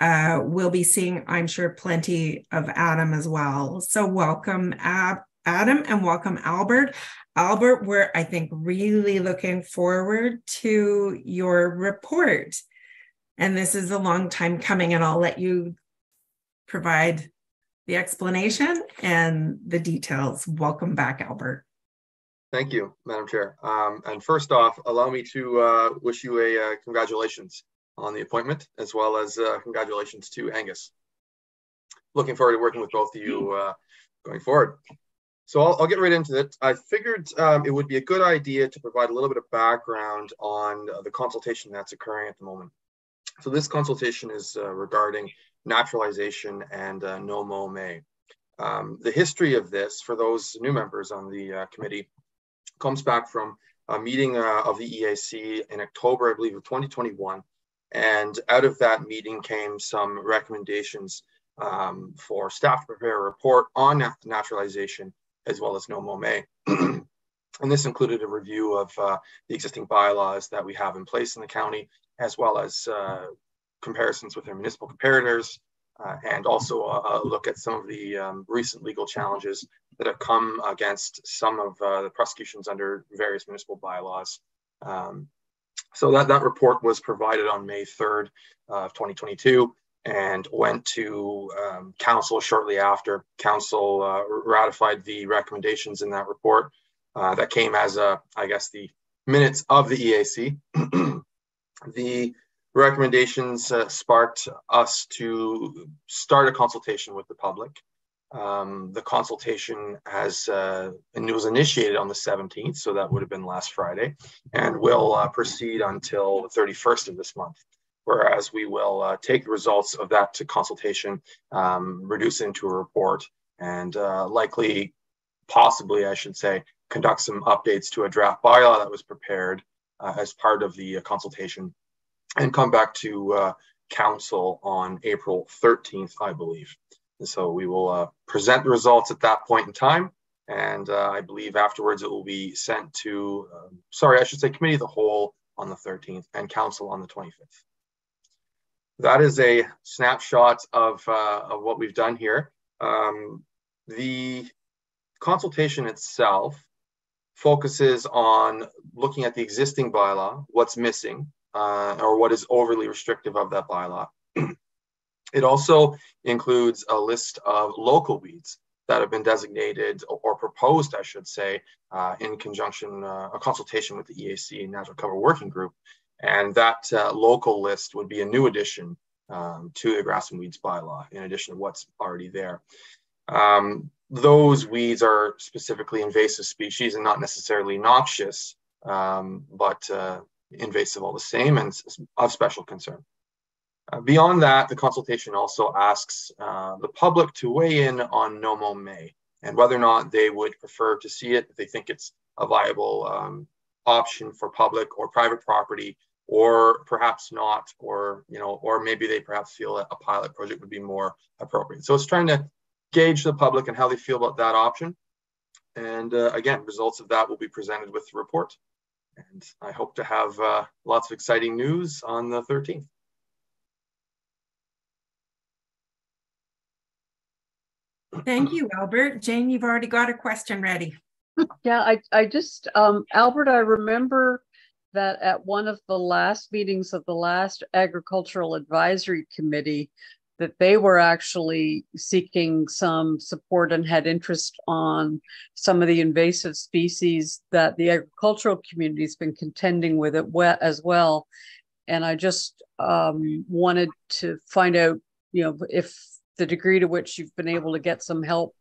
uh, we'll be seeing, I'm sure, plenty of Adam as well. So welcome, Ab- Adam, and welcome, Albert. Albert, we're, I think, really looking forward to your report. And this is a long time coming, and I'll let you provide the explanation and the details. Welcome back, Albert. Thank you, Madam Chair. Um, and first off, allow me to uh, wish you a uh, congratulations on the appointment, as well as uh, congratulations to Angus. looking forward to working with both of you uh, going forward. So I'll, I'll, get right into it. I figured um, it would be a good idea to provide a little bit of background on the consultation that's occurring at the moment. So this consultation is uh, regarding naturalization and uh, No Mow May. Um, the history of this, for those new members on the uh, committee, comes back from a meeting uh, of the EAC in October, I believe, of 2021. And out of that meeting came some recommendations um, for staff to prepare a report on naturalization as well as No Mow May. *clears throat* and this included a review of uh, the existing bylaws that we have in place in the county, as well as uh, comparisons with our municipal comparators, uh, and also a, a, look at some of the um, recent legal challenges that have come against some of uh, the prosecutions under various municipal bylaws. Um, so that, that report was provided on May 3rd of 2022 and went to um, council shortly after. Council uh, ratified the recommendations in that report. Uh, that came as a, I guess, the minutes of the EAC. *clears throat* the recommendations uh, sparked us to start a consultation with the public. Um, the consultation has uh, and it was initiated on the 17th, so that would have been last Friday, and will uh, proceed until the 31st of this month whereas we will uh, take the results of that consultation, um, reduce it into a report, and uh, likely, possibly, I should say, conduct some updates to a draft bylaw that was prepared uh, as part of the uh, consultation, and come back to uh, council on April 13th, I believe. And so we will uh, present the results at that point in time. And I believe afterwards it will be sent to, um, sorry, I should say committee of the whole on the 13th and council on the 25th that is a snapshot of, uh, of what we've done here. Um, the consultation itself focuses on looking at the existing bylaw, what's missing, uh, or what is overly restrictive of that bylaw. *clears throat* it also includes a list of local weeds that have been designated or proposed, I should say, uh, in conjunction, uh, a consultation with the EAC Natural Cover Working Group and that uh, local list would be a new addition um, to the grass and weeds bylaw, in addition to what's already there. Um, those weeds are specifically invasive species and not necessarily noxious, um, but uh, invasive all the same and of special concern. Uh, beyond that, the consultation also asks uh, the public to weigh in on No Mow May and whether or not they would prefer to see it, if they think it's a viable um, option for public or private property or perhaps not, or you know, or maybe they perhaps feel that a pilot project would be more appropriate. So it's trying to gauge the public and how they feel about that option. And uh, again, results of that will be presented with the report. And I hope to have uh, lots of exciting news on the 13th. Thank you, Albert. Jane, you've already got a question ready. *laughs* Yeah, I, I just, um, Albert, I remember that at one of the last meetings of the last agricultural advisory committee that they were actually seeking some support and had interest on some of the invasive species that the agricultural community has been contending with it as well. And I just um, wanted to find out, you know, if the degree to which you've been able to get some help.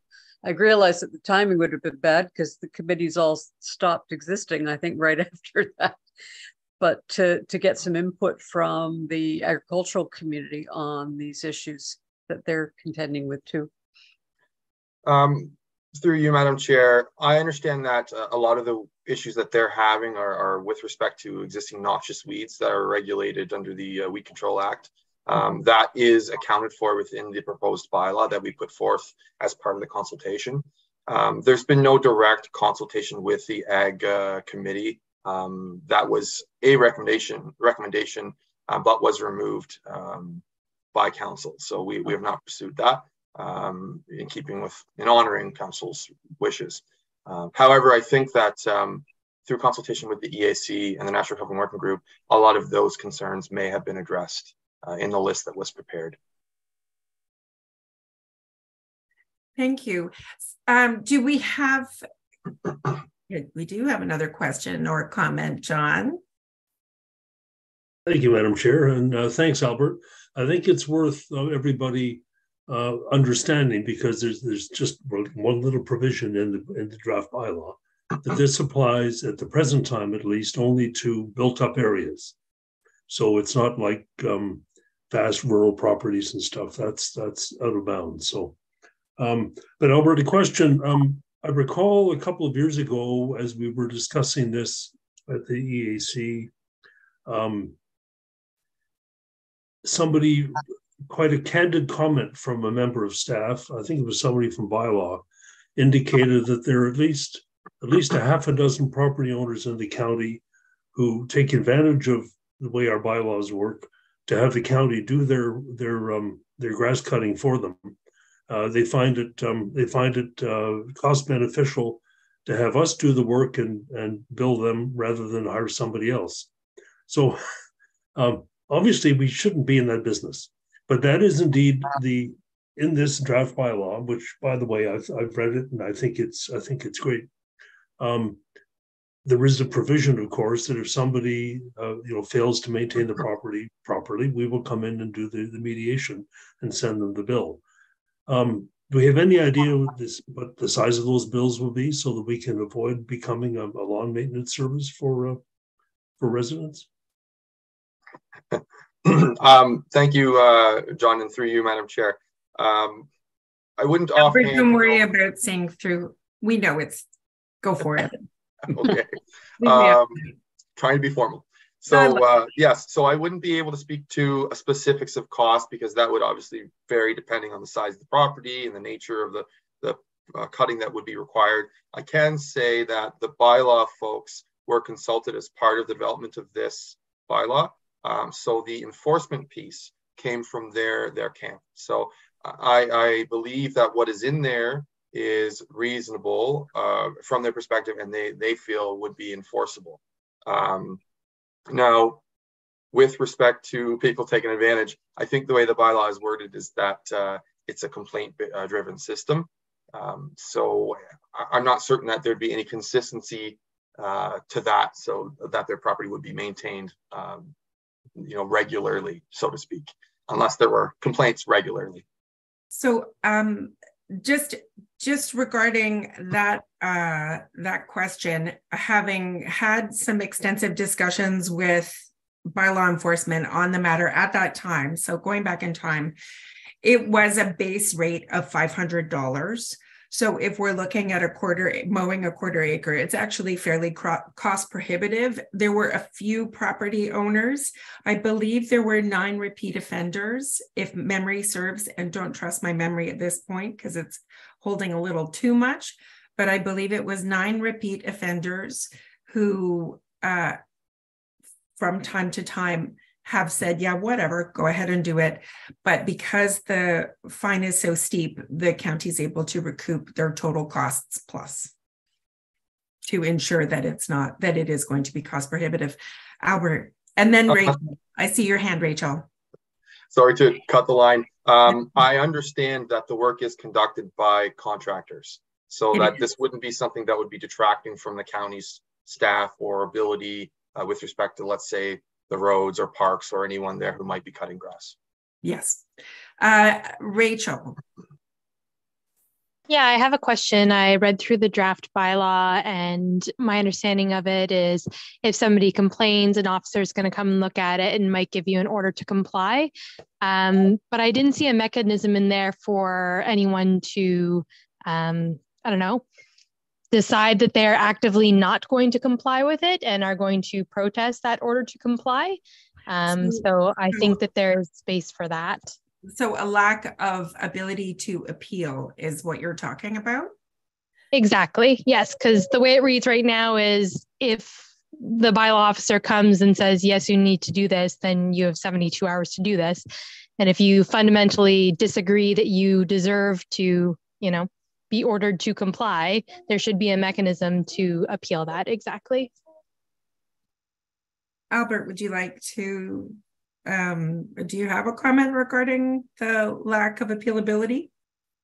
I realized that the timing would have been bad because the committees all stopped existing, I think, right *laughs* after that but to, to get some input from the agricultural community on these issues that they're contending with too. Um, through you, Madam Chair, I understand that a lot of the issues that they're having are, are, with respect to existing noxious weeds that are regulated under the uh, Weed Control Act. Um, that is accounted for within the proposed bylaw that we put forth as part of the consultation. Um, there's been no direct consultation with the Ag uh, Committee um, that was a recommendation, recommendation, uh, but was removed um, by council. So we, we have not pursued that um, in keeping with in honoring council's wishes. Uh, however, I think that um, through consultation with the EAC and the Natural Cover Working Group, a lot of those concerns may have been addressed uh, in the list that was prepared. Thank you. Um, do we have *clears throat* we do have another question or comment, John. Thank you, Madam Chair, and uh, thanks, Albert. I think it's worth uh, everybody uh, understanding because there's there's just one little provision in the in the draft bylaw that this applies at the present time at least only to built up areas. So it's not like um, vast rural properties and stuff. That's that's out of bounds. So, um, but Albert, a question. Um, I recall a couple of years ago as we were discussing this at the EAC, um, somebody quite a candid comment from a member of staff. I think it was somebody from bylaw indicated that there are at least at least a half a dozen property owners in the county who take advantage of the way our bylaws work to have the county do their their um, their grass cutting for them. Uh, they find it um, they find it uh, cost beneficial to have us do the work and and bill them rather than hire somebody else. So *laughs* um, obviously we shouldn't be in that business, but that is indeed the in this draft bylaw, which by the way I've, I've read it and I think it's I think it's great. Um, there is a provision, of course, that if somebody uh, you know fails to maintain the property properly, we will come in and do the, the mediation and send them the bill. Um, do we have any idea what, this, what the size of those bills will be so that we can avoid becoming a, a lawn maintenance service for uh, for residents? *clears throat* um, thank you, uh, John, and through you, Madam Chair. Um, I wouldn't offer. Don't worry about saying through. We know it's. Go for it. *laughs* okay. *laughs* um, trying to be formal. So uh, yes, so I wouldn't be able to speak to specifics of cost because that would obviously vary depending on the size of the property and the nature of the, the uh, cutting that would be required. I can say that the bylaw folks were consulted as part of the development of this bylaw. Um, so the enforcement piece came from their, their camp. So I, I believe that what is in there is reasonable uh, from their perspective and they, they feel would be enforceable. Um, now, with respect to people taking advantage, I think the way the bylaw is worded is that uh, it's a complaint uh, driven system. Um, so I'm not certain that there'd be any consistency uh, to that so that their property would be maintained um, you know regularly so to speak unless there were complaints regularly so um, just just regarding that uh, that question, having had some extensive discussions with by law enforcement on the matter at that time, so going back in time, it was a base rate of five hundred dollars. So if we're looking at a quarter mowing a quarter acre, it's actually fairly cost prohibitive. There were a few property owners. I believe there were nine repeat offenders, if memory serves, and don't trust my memory at this point because it's holding a little too much. But I believe it was nine repeat offenders who, uh, from time to time, have said, yeah, whatever, go ahead and do it. But because the fine is so steep, the county is able to recoup their total costs plus to ensure that it's not, that it is going to be cost prohibitive. Albert, and then Rachel, I see your hand, Rachel. Sorry to cut the line. Um, I understand that the work is conducted by contractors, so it that is. this wouldn't be something that would be detracting from the county's staff or ability uh, with respect to, let's say, the roads or parks or anyone there who might be cutting grass. Yes. Uh, Rachel. Yeah, I have a question. I read through the draft bylaw, and my understanding of it is if somebody complains, an officer is going to come and look at it and might give you an order to comply. Um, but I didn't see a mechanism in there for anyone to, um, I don't know, decide that they're actively not going to comply with it and are going to protest that order to comply. Um, so I think that there's space for that. So a lack of ability to appeal is what you're talking about? Exactly. Yes, because the way it reads right now is if the bylaw officer comes and says, yes, you need to do this, then you have 72 hours to do this. And if you fundamentally disagree that you deserve to, you know, be ordered to comply, there should be a mechanism to appeal that exactly. Albert, would you like to, um, do you have a comment regarding the lack of appealability?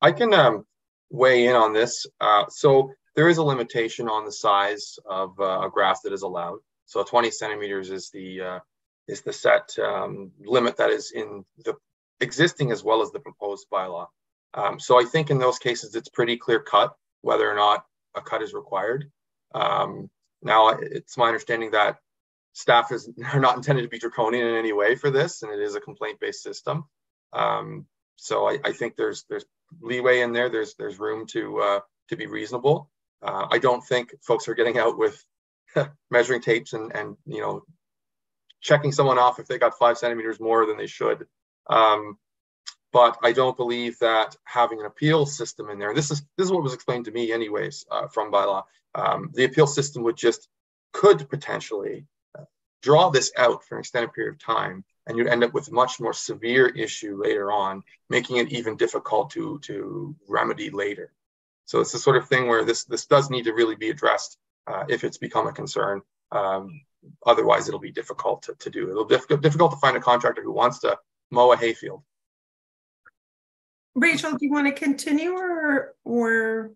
I can um, weigh in on this. Uh, so there is a limitation on the size of uh, a grass that is allowed. So 20 centimeters is the uh, is the set um, limit that is in the existing as well as the proposed bylaw. Um, so I think in those cases, it's pretty clear cut whether or not a cut is required. Um, now, it's my understanding that staff is *laughs* are not intended to be draconian in any way for this, and it is a complaint-based system. Um, so I, I, think there's there's leeway in there. There's there's room to uh, to be reasonable. Uh, I don't think folks are getting out with *laughs* measuring tapes and and you know checking someone off if they got five centimeters more than they should. Um, but I don't believe that having an appeal system in there. This is this is what was explained to me, anyways, uh, from bylaw. Um, the appeal system would just could potentially uh, draw this out for an extended period of time and you'd end up with a much more severe issue later on, making it even difficult to, to remedy later. So it's the sort of thing where this, this does need to really be addressed uh, if it's become a concern. Um, otherwise, it'll be difficult to, to do. It'll be difficult to find a contractor who wants to mow a hayfield. Rachel, do you want to continue or, or?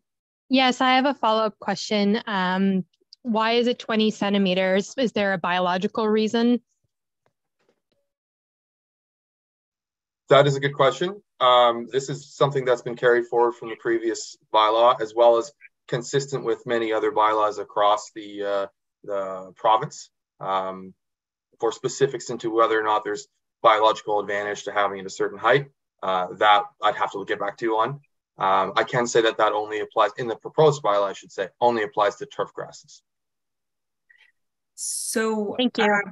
Yes, I have a follow-up question. Um, why is it 20 centimeters? Is there a biological reason? That is a good question. Um, this is something that's been carried forward from the previous bylaw, as well as consistent with many other bylaws across the uh, the province. Um, for specifics into whether or not there's biological advantage to having it a certain height, uh, that I'd have to get back to you on. Um, I can say that that only applies in the proposed bylaw. I should say only applies to turf grasses. So thank you. Uh,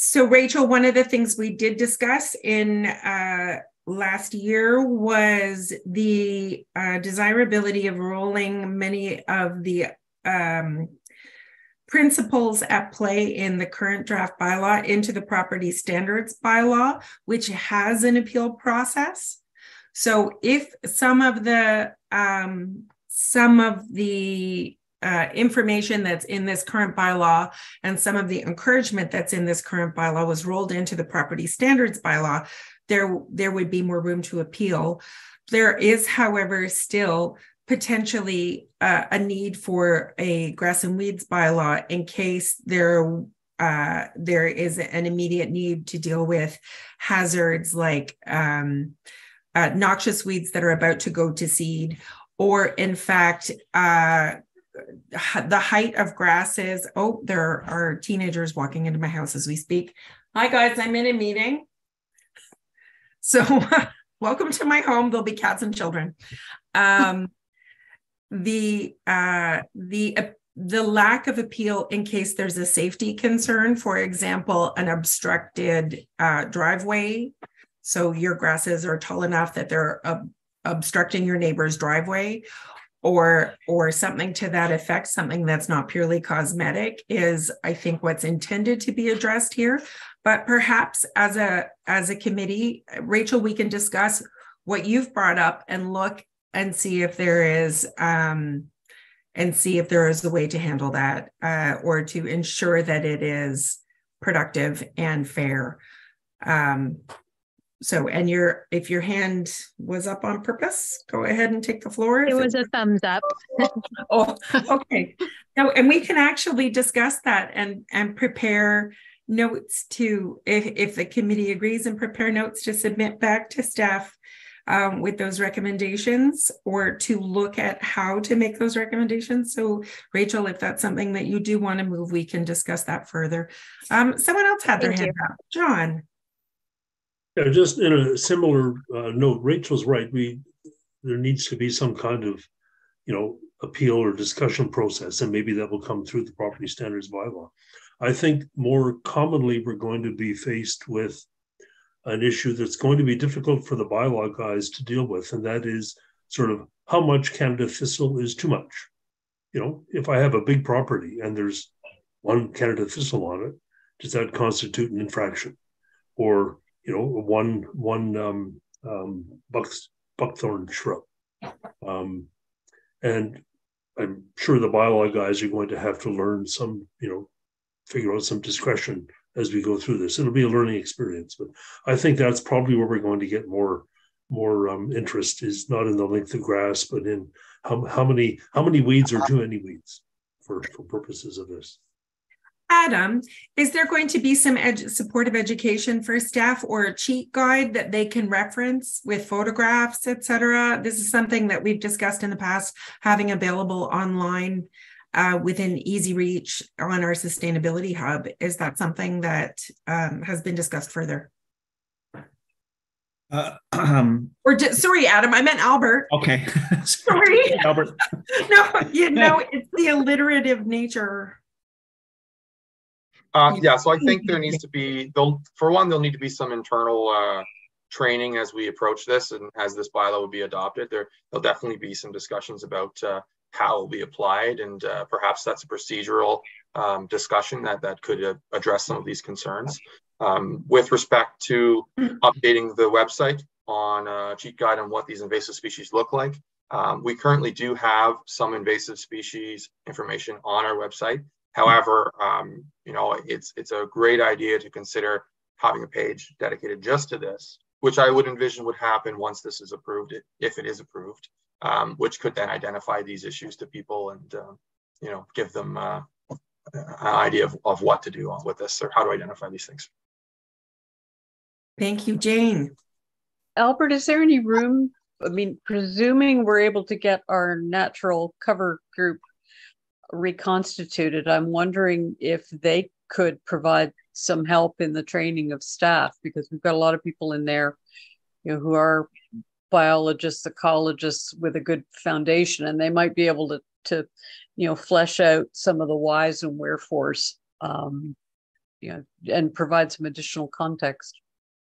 so, Rachel, one of the things we did discuss in uh, last year was the uh, desirability of rolling many of the um, principles at play in the current draft bylaw into the property standards bylaw, which has an appeal process. So, if some of the um, some of the uh, information that's in this current bylaw and some of the encouragement that's in this current bylaw was rolled into the property standards bylaw, there, there would be more room to appeal. There is, however, still potentially uh, a need for a grass and weeds bylaw in case there uh, there is an immediate need to deal with hazards like um, uh, noxious weeds that are about to go to seed, or in fact, uh, the height of grasses. Oh, there are teenagers walking into my house as we speak. Hi, guys, I'm in a meeting. So, *laughs* welcome to my home. There'll be cats and children. Um, the uh, the uh, the lack of appeal in case there's a safety concern, for example, an obstructed uh, driveway. So your grasses are tall enough that they're ob- obstructing your neighbor's driveway, or or something to that effect something that's not purely cosmetic is i think what's intended to be addressed here. But perhaps as a as a committee rachel we can discuss what you've brought up and look and see if there is um and see if there is a way to handle that uh, or to ensure that it is productive and fair um so, and your if your hand was up on purpose, go ahead and take the floor. It was a thumbs up. *laughs* oh, okay. No, and we can actually discuss that and and prepare notes to if if the committee agrees and prepare notes to submit back to staff um, with those recommendations or to look at how to make those recommendations. So, Rachel, if that's something that you do want to move, we can discuss that further. Um, someone else had Thank their you. hand up. John. Yeah, just in a similar uh, note, Rachel's right. We there needs to be some kind of, you know, appeal or discussion process, and maybe that will come through the property standards bylaw. I think more commonly we're going to be faced with an issue that's going to be difficult for the bylaw guys to deal with, and that is sort of how much Canada thistle is too much. You know, if I have a big property and there's one Canada thistle on it, does that constitute an infraction? Or you know, one one um, um, buck, buckthorn shrub. Um, and I'm sure the bylaw guys are going to have to learn some, you know, figure out some discretion as we go through this. It'll be a learning experience, but I think that's probably where we're going to get more more um, interest is not in the length of grass, but in how, how many how many weeds are too many weeds for, for purposes of this. Adam, is there going to be some ed- supportive education for staff or a cheat guide that they can reference with photographs, etc.? This is something that we've discussed in the past, having available online uh, within easy reach on our sustainability hub. Is that something that um, has been discussed further? Uh, um, or di- sorry, Adam, I meant Albert. Okay. *laughs* sorry, *laughs* Albert. *laughs* no, you know, it's the alliterative nature. Uh, yeah, so I think there needs to be, for one, there'll need to be some internal uh, training as we approach this and as this bylaw will be adopted. There, there'll definitely be some discussions about uh, how it will be applied, and uh, perhaps that's a procedural um, discussion that that could uh, address some of these concerns. Um, with respect to updating the website on a cheat guide on what these invasive species look like, um, we currently do have some invasive species information on our website. However, um, you know, it's it's a great idea to consider having a page dedicated just to this, which I would envision would happen once this is approved, if it is approved, um, which could then identify these issues to people and, uh, you know, give them uh, an idea of, of what to do with this or how to identify these things. Thank you, Jane. Albert, is there any room? I mean, presuming we're able to get our natural cover group reconstituted, I'm wondering if they could provide some help in the training of staff because we've got a lot of people in there, you know, who are biologists, ecologists with a good foundation, and they might be able to to you know flesh out some of the whys and wherefores, um, you know, and provide some additional context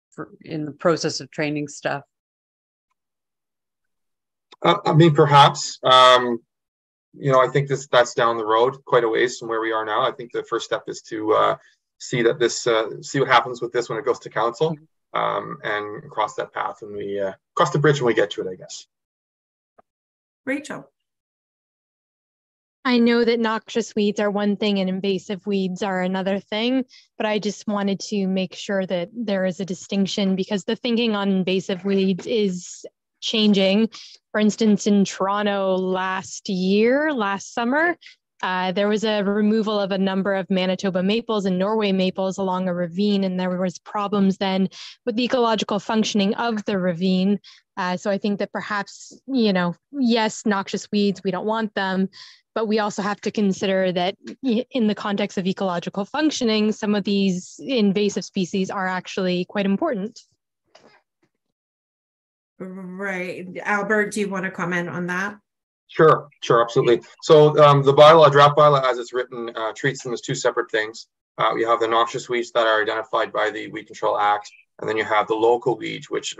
for in the process of training staff. Uh, I mean, perhaps. Um, you know, I think this that's down the road quite a ways from where we are now. I think the first step is to uh, see that this uh, see what happens with this when it goes to council um, and cross that path and we uh, cross the bridge when we get to it, I guess. Rachel. I know that noxious weeds are one thing and invasive weeds are another thing, but I just wanted to make sure that there is a distinction because the thinking on invasive weeds is changing. For instance, in Toronto last year, last summer, uh, there was a removal of a number of Manitoba maples and Norway maples along a ravine, and there was problems then with the ecological functioning of the ravine. Uh, so I think that perhaps, you know, yes, noxious weeds, we don't want them, but we also have to consider that in the context of ecological functioning, some of these invasive species are actually quite important. Right. Albert, do you want to comment on that? Sure, sure, absolutely. So um, the bylaw, draft bylaw as it's written, uh, treats them as two separate things. Uh, you have the noxious weeds that are identified by the Weed Control Act, and then you have the local weeds, which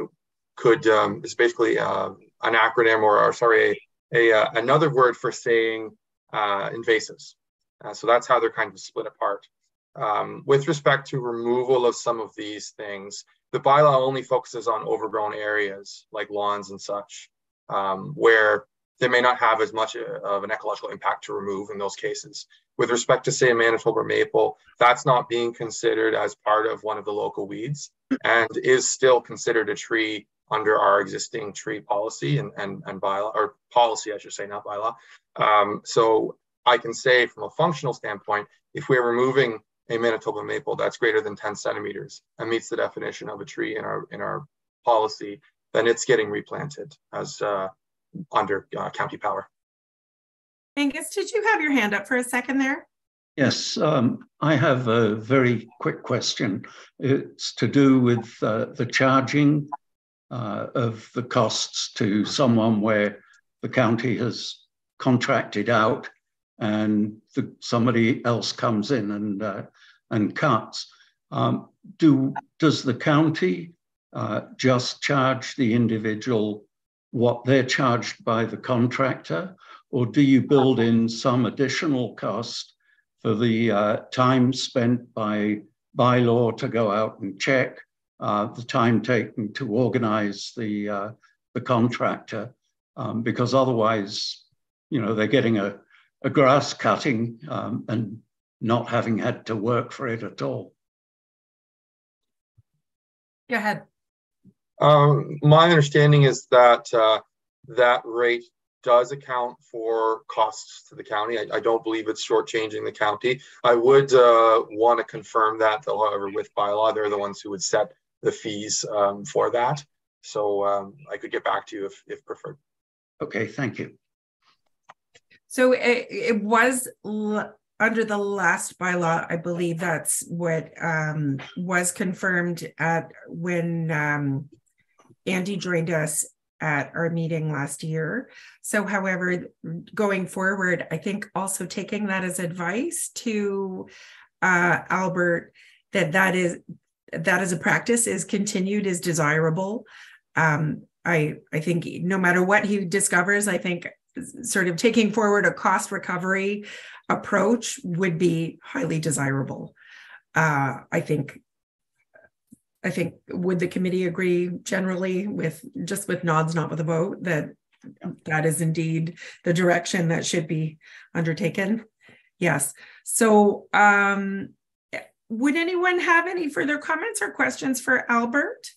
could um, is basically uh, an acronym or, or sorry, a, a uh, another word for saying uh, invasives. Uh, so that's how they're kind of split apart. Um, with respect to removal of some of these things, the bylaw only focuses on overgrown areas like lawns and such, um, where they may not have as much uh, of an ecological impact to remove in those cases. With respect to, say, a Manitoba maple, that's not being considered as part of one of the local weeds and is still considered a tree under our existing tree policy and, and, and bylaw, or policy, I should say, not bylaw. Um, so I can say from a functional standpoint, if we're removing a Manitoba maple that's greater than 10 centimeters and meets the definition of a tree in our in our policy, then it's getting replanted as uh, under uh, county power. Angus, did you have your hand up for a second there? Yes, um, I have a very quick question. It's to do with uh, the charging uh, of the costs to someone where the county has contracted out and the, somebody else comes in and, uh, and cuts. Um, do, does the county uh, just charge the individual what they're charged by the contractor, or do you build in some additional cost for the uh, time spent by bylaw to go out and check, uh, the time taken to organize the, uh, the contractor? Um, because otherwise, you know, they're getting a, a grass cutting um, and not having had to work for it at all. Go ahead. Um, my understanding is that uh, that rate does account for costs to the county. I, I don't believe it's shortchanging the county. I would uh, want to confirm that, though, however, with bylaw, they're the ones who would set the fees um, for that. So um, I could get back to you if, if preferred. Okay, thank you. So it, it was under the last bylaw, I believe that's what um, was confirmed at when um, Andy joined us at our meeting last year. So, however, going forward, I think also taking that as advice to uh, Albert that that is that as a practice is continued is desirable. Um, I I think no matter what he discovers, I think sort of taking forward a cost recovery approach would be highly desirable. Uh, I think I think would the committee agree generally with just with nods, not with a vote, that that is indeed the direction that should be undertaken? Yes. So um, would anyone have any further comments or questions for Albert?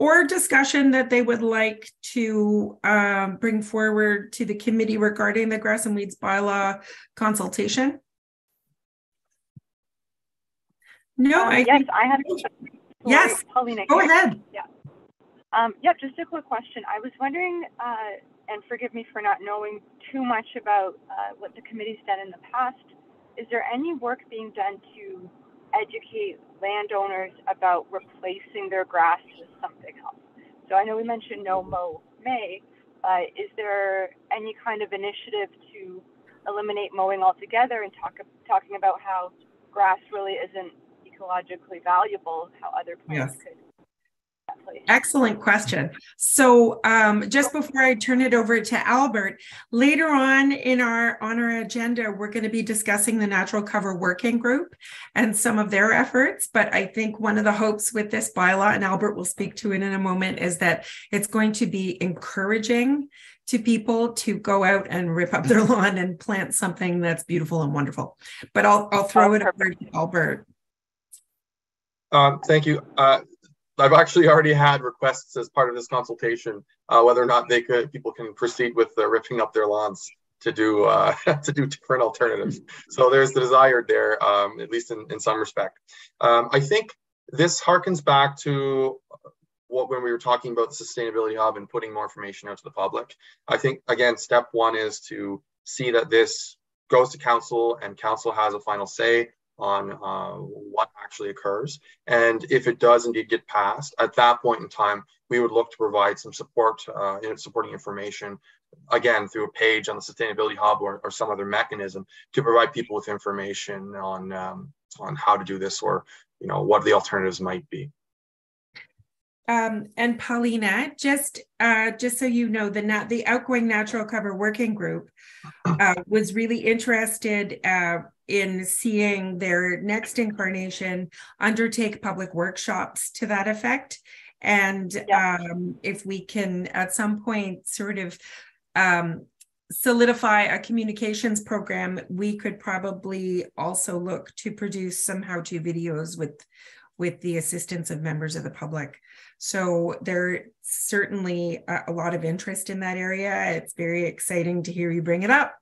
Or discussion that they would like to um, bring forward to the committee regarding the grass and weeds bylaw consultation? No, I yes, think, I have Yes, Paulina. go here. ahead. Yeah. Um, yep, just a quick question. I was wondering, uh, and forgive me for not knowing too much about uh, what the committee's done in the past. Is there any work being done to educate landowners about replacing their grass with something else? So I know we mentioned no mow May, but is there any kind of initiative to eliminate mowing altogether and talk talking about how grass really isn't ecologically valuable, how other plants Yes. could Excellent question. So um, just before I turn it over to Albert, later on in our on our agenda, we're going to be discussing the natural cover working group and some of their efforts. But I think one of the hopes with this bylaw, and Albert will speak to it in a moment, is that it's going to be encouraging to people to go out and rip up their *laughs* lawn and plant something that's beautiful and wonderful. But I'll I'll throw it over to Albert. Um, thank you. Uh, I've actually already had requests as part of this consultation uh, whether or not they could people can proceed with uh, ripping up their lawns to do uh, *laughs* to do different alternatives. So there's the desire there, um, at least in, in some respect. Um, I think this harkens back to what when we were talking about the sustainability hub and putting more information out to the public. I think again, step one is to see that this goes to council and council has a final say on uh, what actually occurs. And if it does indeed get passed, at that point in time, we would look to provide some support, uh, in supporting information, again, through a page on the Sustainability Hub or, or some other mechanism to provide people with information on, um, on how to do this or, you know, what the alternatives might be. Um, and Paulina, just uh, just so you know, the nat- the outgoing natural cover working group *clears throat* uh, was really interested uh, in seeing their next incarnation undertake public workshops to that effect. And um, if we can at some point sort of um, solidify a communications program, we could probably also look to produce some how-to videos with with the assistance of members of the public. So there certainly a, a lot of interest in that area. It's very exciting to hear you bring it up.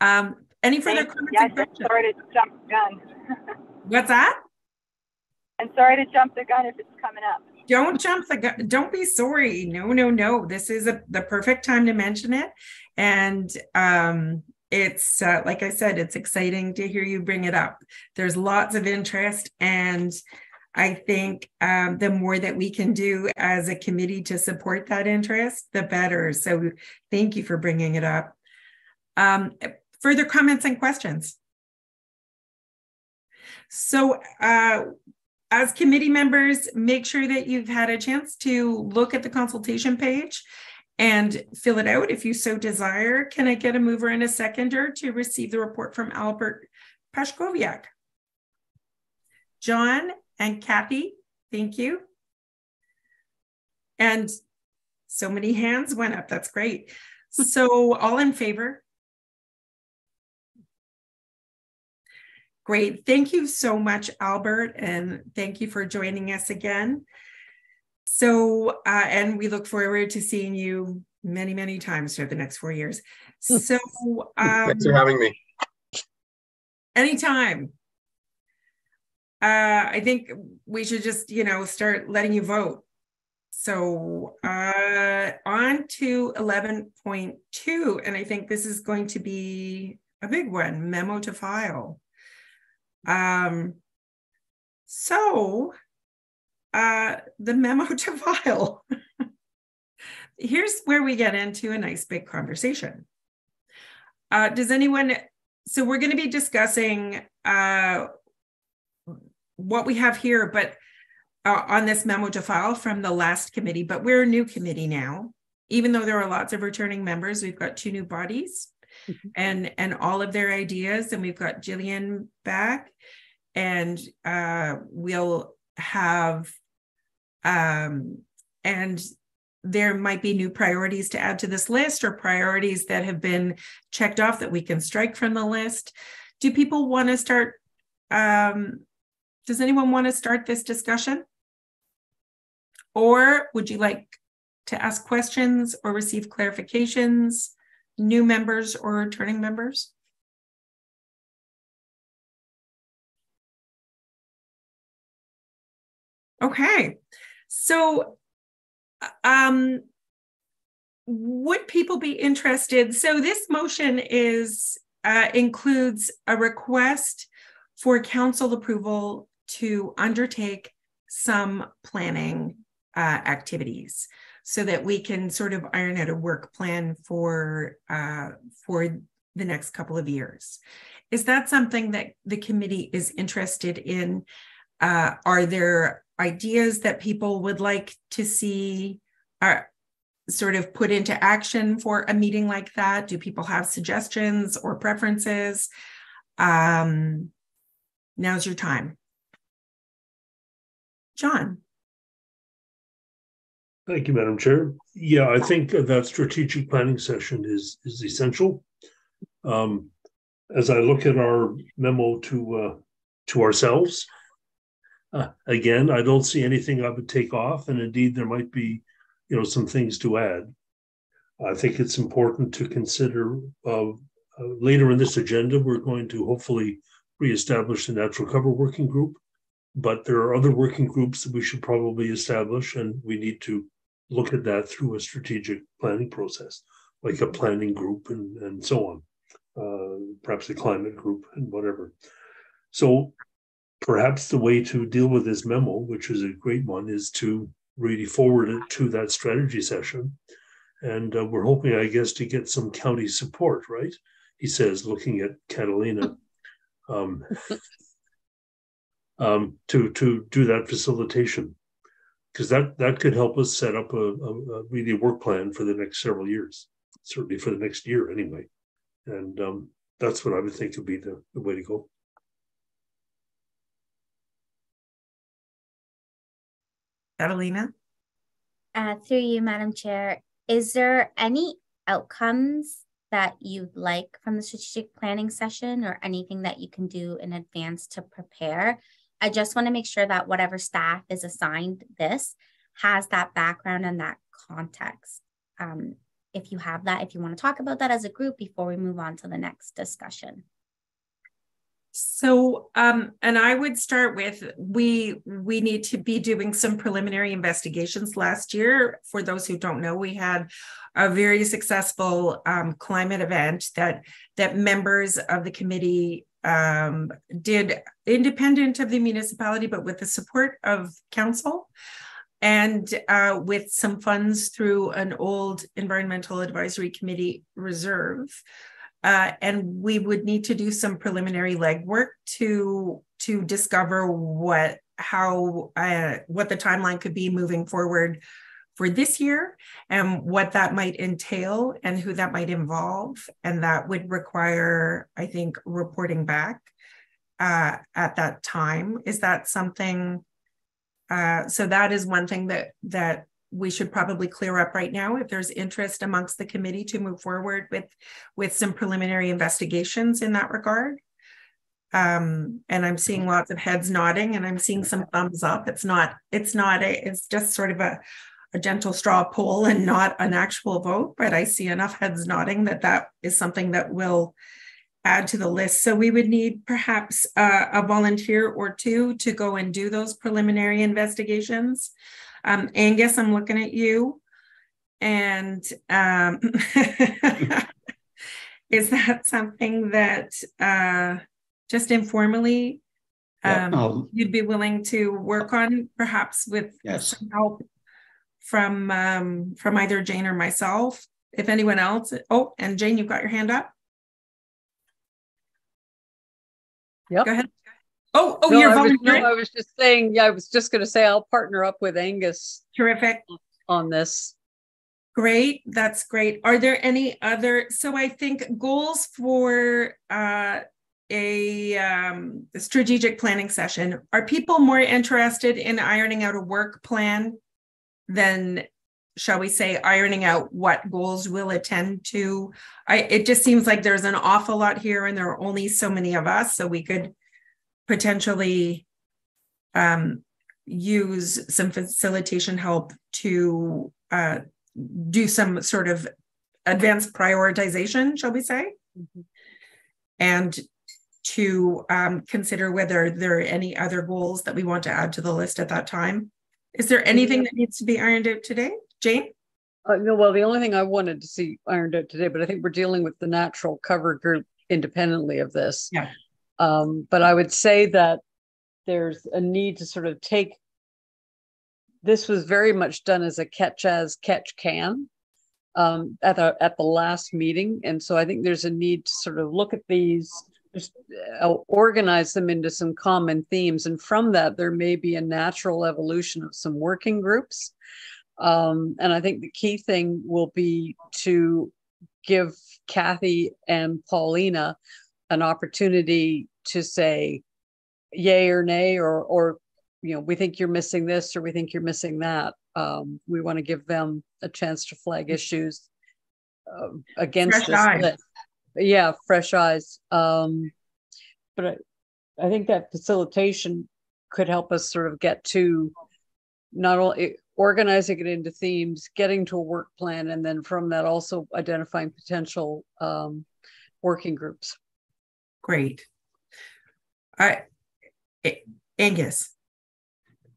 Um, any further Thank comments? Yes, and I'm sorry to jump the gun. *laughs* What's that? I'm sorry to jump the gun if it's coming up. Don't jump the gun. Don't be sorry. No, no, no. This is a, the perfect time to mention it. And um, it's uh, like I said, it's exciting to hear you bring it up. There's lots of interest, and I think um, the more that we can do as a committee to support that interest, the better. So thank you for bringing it up. Um, further comments and questions? So uh, as committee members, make sure that you've had a chance to look at the consultation page and fill it out if you so desire. Can I get a mover and a seconder to receive the report from Albert Pashkoviak? John and Kathy, thank you. And so many hands went up. That's great. *laughs* So all in favor? Great. Thank you so much, Albert, and thank you for joining us again. So, uh, and we look forward to seeing you many, many times for the next four years. So um, *laughs* thanks for having me. Anytime. Uh, I think we should just, you know, start letting you vote. So uh, on to 11.2, and I think this is going to be a big one, memo to file. Um, so uh, the memo *laughs* to file. Here's where we get into a nice big conversation. Uh, does anyone, so we're going to be discussing uh, what we have here, but uh, on this memo to file from the last committee, but we're a new committee now. Even though there are lots of returning members, we've got two new bodies mm-hmm. and and all of their ideas, and we've got Jillian back, and uh, we'll have um, and there might be new priorities to add to this list or priorities that have been checked off that we can strike from the list. Do people want to start? Um, does anyone want to start this discussion? Or would you like to ask questions or receive clarifications, new members or returning members? Okay, so um, would people be interested? So this motion is uh, includes a request for council approval to undertake some planning uh, activities so that we can sort of iron out a work plan for uh, for the next couple of years. Is that something that the committee is interested in? Uh, are there ideas that people would like to see are sort of put into action for a meeting like that? Do people have suggestions or preferences? Um, now's your time. John. Thank you, Madam Chair. Yeah, I think that strategic planning session is is essential. Um, as I look at our memo to uh, to ourselves, uh, again, I don't see anything I would take off, and indeed, there might be, you know, some things to add. I think it's important to consider. Uh, uh, later in this agenda, we're going to hopefully reestablish the natural cover working group, but there are other working groups that we should probably establish, and we need to look at that through a strategic planning process, like a planning group and, and so on, uh, perhaps a climate group and whatever. So perhaps the way to deal with this memo, which is a great one, is to really forward it to that strategy session. And uh, we're hoping, I guess, to get some county support, right? He says, looking at Catalina, um, *laughs* um, to to do that facilitation, because that that could help us set up a, a, a, really work plan for the next several years, certainly for the next year anyway. And um, that's what I would think would be the, the way to go. Catalina? Uh, through you, Madam Chair, is there any outcomes that you'd like from the strategic planning session or anything that you can do in advance to prepare? I just want to make sure that whatever staff is assigned this has that background and that context. Um, if you have that, if you want to talk about that as a group before we move on to the next discussion. So, um, and I would start with we we need to be doing some preliminary investigations. Last year, for those who don't know, we had a very successful um, climate event that that members of the committee um, did independent of the municipality, but with the support of council and uh, with some funds through an old environmental advisory committee reserve uh, and we would need to do some preliminary legwork to to discover what how uh, what the timeline could be moving forward for this year and what that might entail and who that might involve. And that would require i think reporting back uh, at that time. Is that something uh, so that is one thing that that we should probably clear up right now if there's interest amongst the committee to move forward with with some preliminary investigations in that regard um, and i'm seeing lots of heads nodding and i'm seeing some thumbs up it's not it's not a it's just sort of a a gentle straw poll and not an actual vote, but I see enough heads nodding that that is something that will add to the list. So we would need perhaps uh, a volunteer or two to go and do those preliminary investigations. Um, Angus, I'm looking at you. And um, *laughs* is that something that uh, just informally um, yeah, you'd be willing to work on, perhaps with yes. some help from um, from either Jane or myself? If anyone else, oh, and Jane, you've got your hand up. Yep. Go ahead. Oh, oh, no, you're I was, volunteering. no, I was just saying. Yeah, I was just going to say I'll partner up with Angus. Terrific on this. Great, that's great. Are there any other? So I think goals for uh, a um, strategic planning session. Are people more interested in ironing out a work plan than, shall we say, ironing out what goals we'll attend to? I it just seems like there's an awful lot here, and there are only so many of us, so we could potentially um, use some facilitation help to uh, do some sort of advanced prioritization, shall we say? Mm-hmm. And to um, consider whether there are any other goals that we want to add to the list at that time. Is there anything that needs to be ironed out today, Jane? Uh, no, well, the only thing I wanted to see ironed out today, but I think we're dealing with the natural cover group independently of this. Yeah. Um, but I would say that there's a need to sort of take this was very much done as a catch as catch can um, at the at the last meeting, and so I think there's a need to sort of look at these just uh, organize them into some common themes. And from that, there may be a natural evolution of some working groups. Um, and I think the key thing will be to give Kathy and Paulina an opportunity to say yay or nay, or, or, you know, we think you're missing this or we think you're missing that. Um, we want to give them a chance to flag issues uh, against Fresh this yeah fresh eyes. Um but I, I think that facilitation could help us sort of get to not only organizing it into themes getting to a work plan and then from that also identifying potential um, working groups great i angus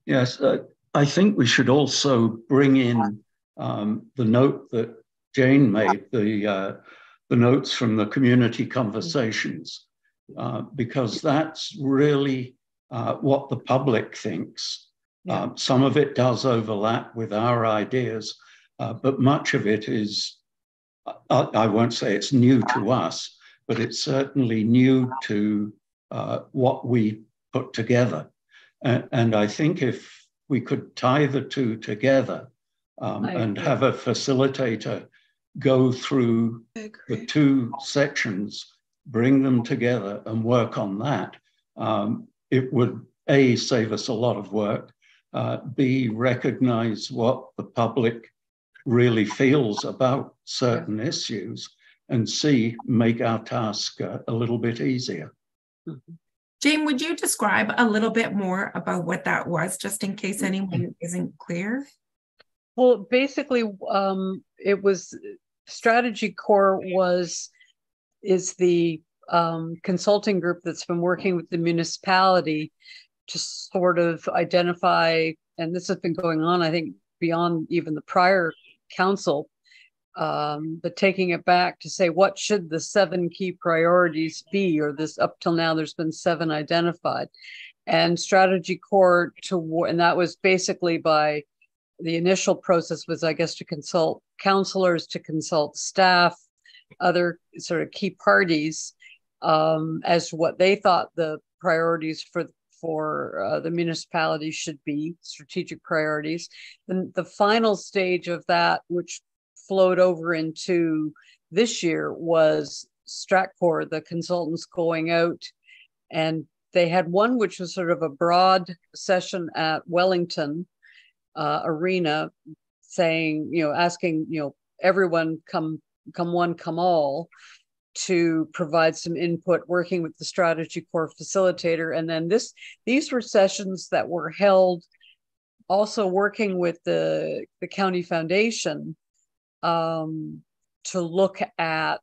yes uh, i think we should also bring in um, the note that jane made the uh, the notes from the community conversations, uh, because that's really uh, what the public thinks. Yeah. Um, some of it does overlap with our ideas, uh, but much of it is, I, I, won't say it's new to us, but it's certainly new to uh, what we put together. And, and, I think if we could tie the two together um, and have a facilitator go through the two sections, bring them together and work on that, um, it would A, save us a lot of work, uh, B, recognize what the public really feels about certain issues, and C, make our task uh, a little bit easier. Jane, would you describe a little bit more about what that was, just in case anyone isn't clear? Well, basically, um, it was StrategyCorp was is the um, consulting group that's been working with the municipality to sort of identify, and this has been going on, I think, beyond even the prior council, um, but taking it back to say what should the seven key priorities be, or this up till now, there's been seven identified, and strategy core to, and that was basically by the initial process was, I guess, to consult counselors, to consult staff, other sort of key parties um, as to what they thought the priorities for for uh, the municipality should be strategic priorities. And the final stage of that, which flowed over into this year, was Stratcor, the consultants going out. And they had one which was sort of a broad session at Wellington uh, arena saying, you know, asking, you know, everyone come come one, come all to provide some input working with the StrategyCorp facilitator. And then this these were sessions that were held also working with the the county foundation um, to look at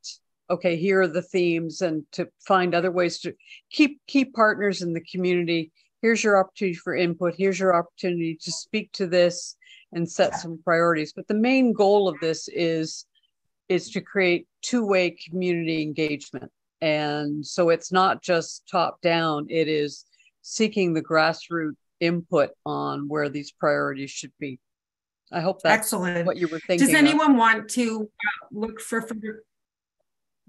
okay here are the themes and to find other ways to keep keep partners in the community. Here's your opportunity for input. Here's your opportunity to speak to this and set some priorities. But the main goal of this is is to create two-way community engagement. And so it's not just top down it is seeking the grassroots input on where these priorities should be i hope that's excellent what you were thinking does anyone of. want to uh, look for further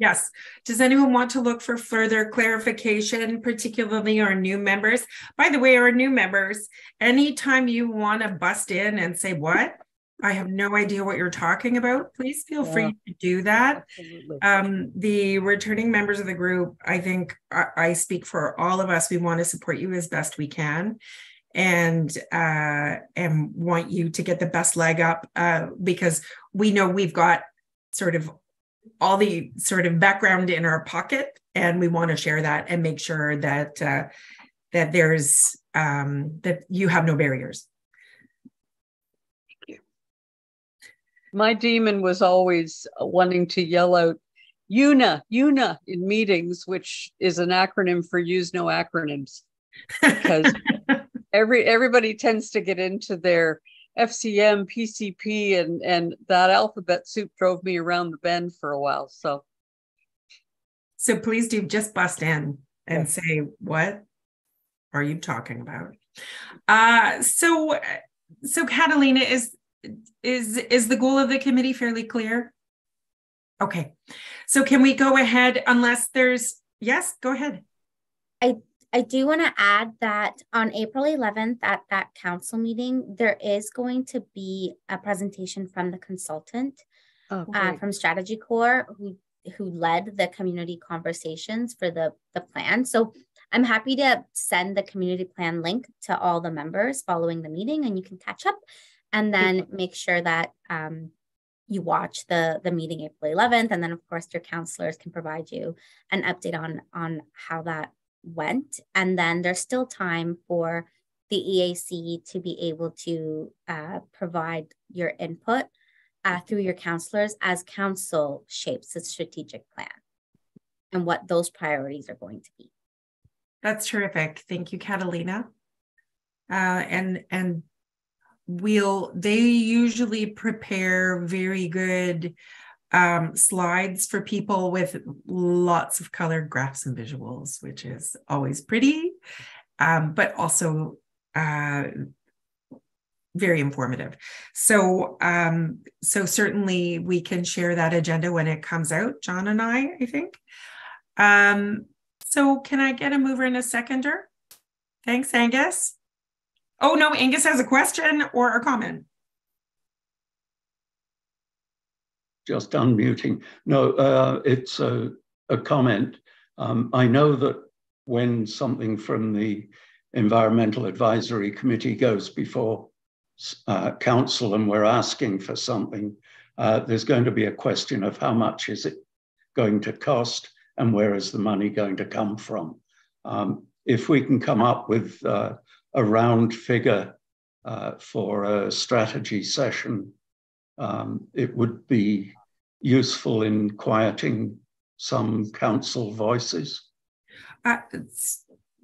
Yes. Does anyone want to look for further clarification, particularly our new members? By the way, our new members, anytime you want to bust in and say, What? I have no idea what you're talking about. Please feel yeah. free to do that. Um, the returning members of the group, I think I, I, speak for all of us. We want to support you as best we can, and uh, and want you to get the best leg up uh, because we know we've got sort of all the sort of background in our pocket, and we want to share that and make sure that uh, that there's um, that you have no barriers. Thank you. My demon was always wanting to yell out UNA, UNA in meetings, which is an acronym for use no acronyms, *laughs* because every everybody tends to get into their FCM, PCP, and and that alphabet soup drove me around the bend for a while. So, so please do just bust in and say what are you talking about? Uh, so, so Catalina is is is the goal of the committee fairly clear? Okay, so can we go ahead unless there's yes, go ahead. I I do want to add that on April 11th at that council meeting, there is going to be a presentation from the consultant oh, uh, from StrategyCorp who who led the community conversations for the the plan. So I'm happy to send the community plan link to all the members following the meeting, and you can catch up, and then make sure that um, you watch the the meeting April 11th, and then of course your counselors can provide you an update on on how that went. And then there's still time for the EAC to be able to uh, provide your input uh, through your counselors as council shapes its strategic plan and what those priorities are going to be. That's terrific. Thank you, Catalina. Uh, and and we'll they usually prepare very good um, slides for people with lots of colored graphs and visuals, which is always pretty, um, but also uh, very informative. So, um, so certainly we can share that agenda when it comes out, John and I, I think. Um, so can I get a mover and a seconder? Thanks, Angus. Oh no, Angus has a question or a comment. Just unmuting. No, uh, it's a, a comment. Um, I know that when something from the Environmental Advisory Committee goes before uh, council and we're asking for something, uh, there's going to be a question of how much is it going to cost and where is the money going to come from. Um, if we can come up with uh, a round figure uh, for a strategy session, um, it would be useful in quieting some council voices? Uh,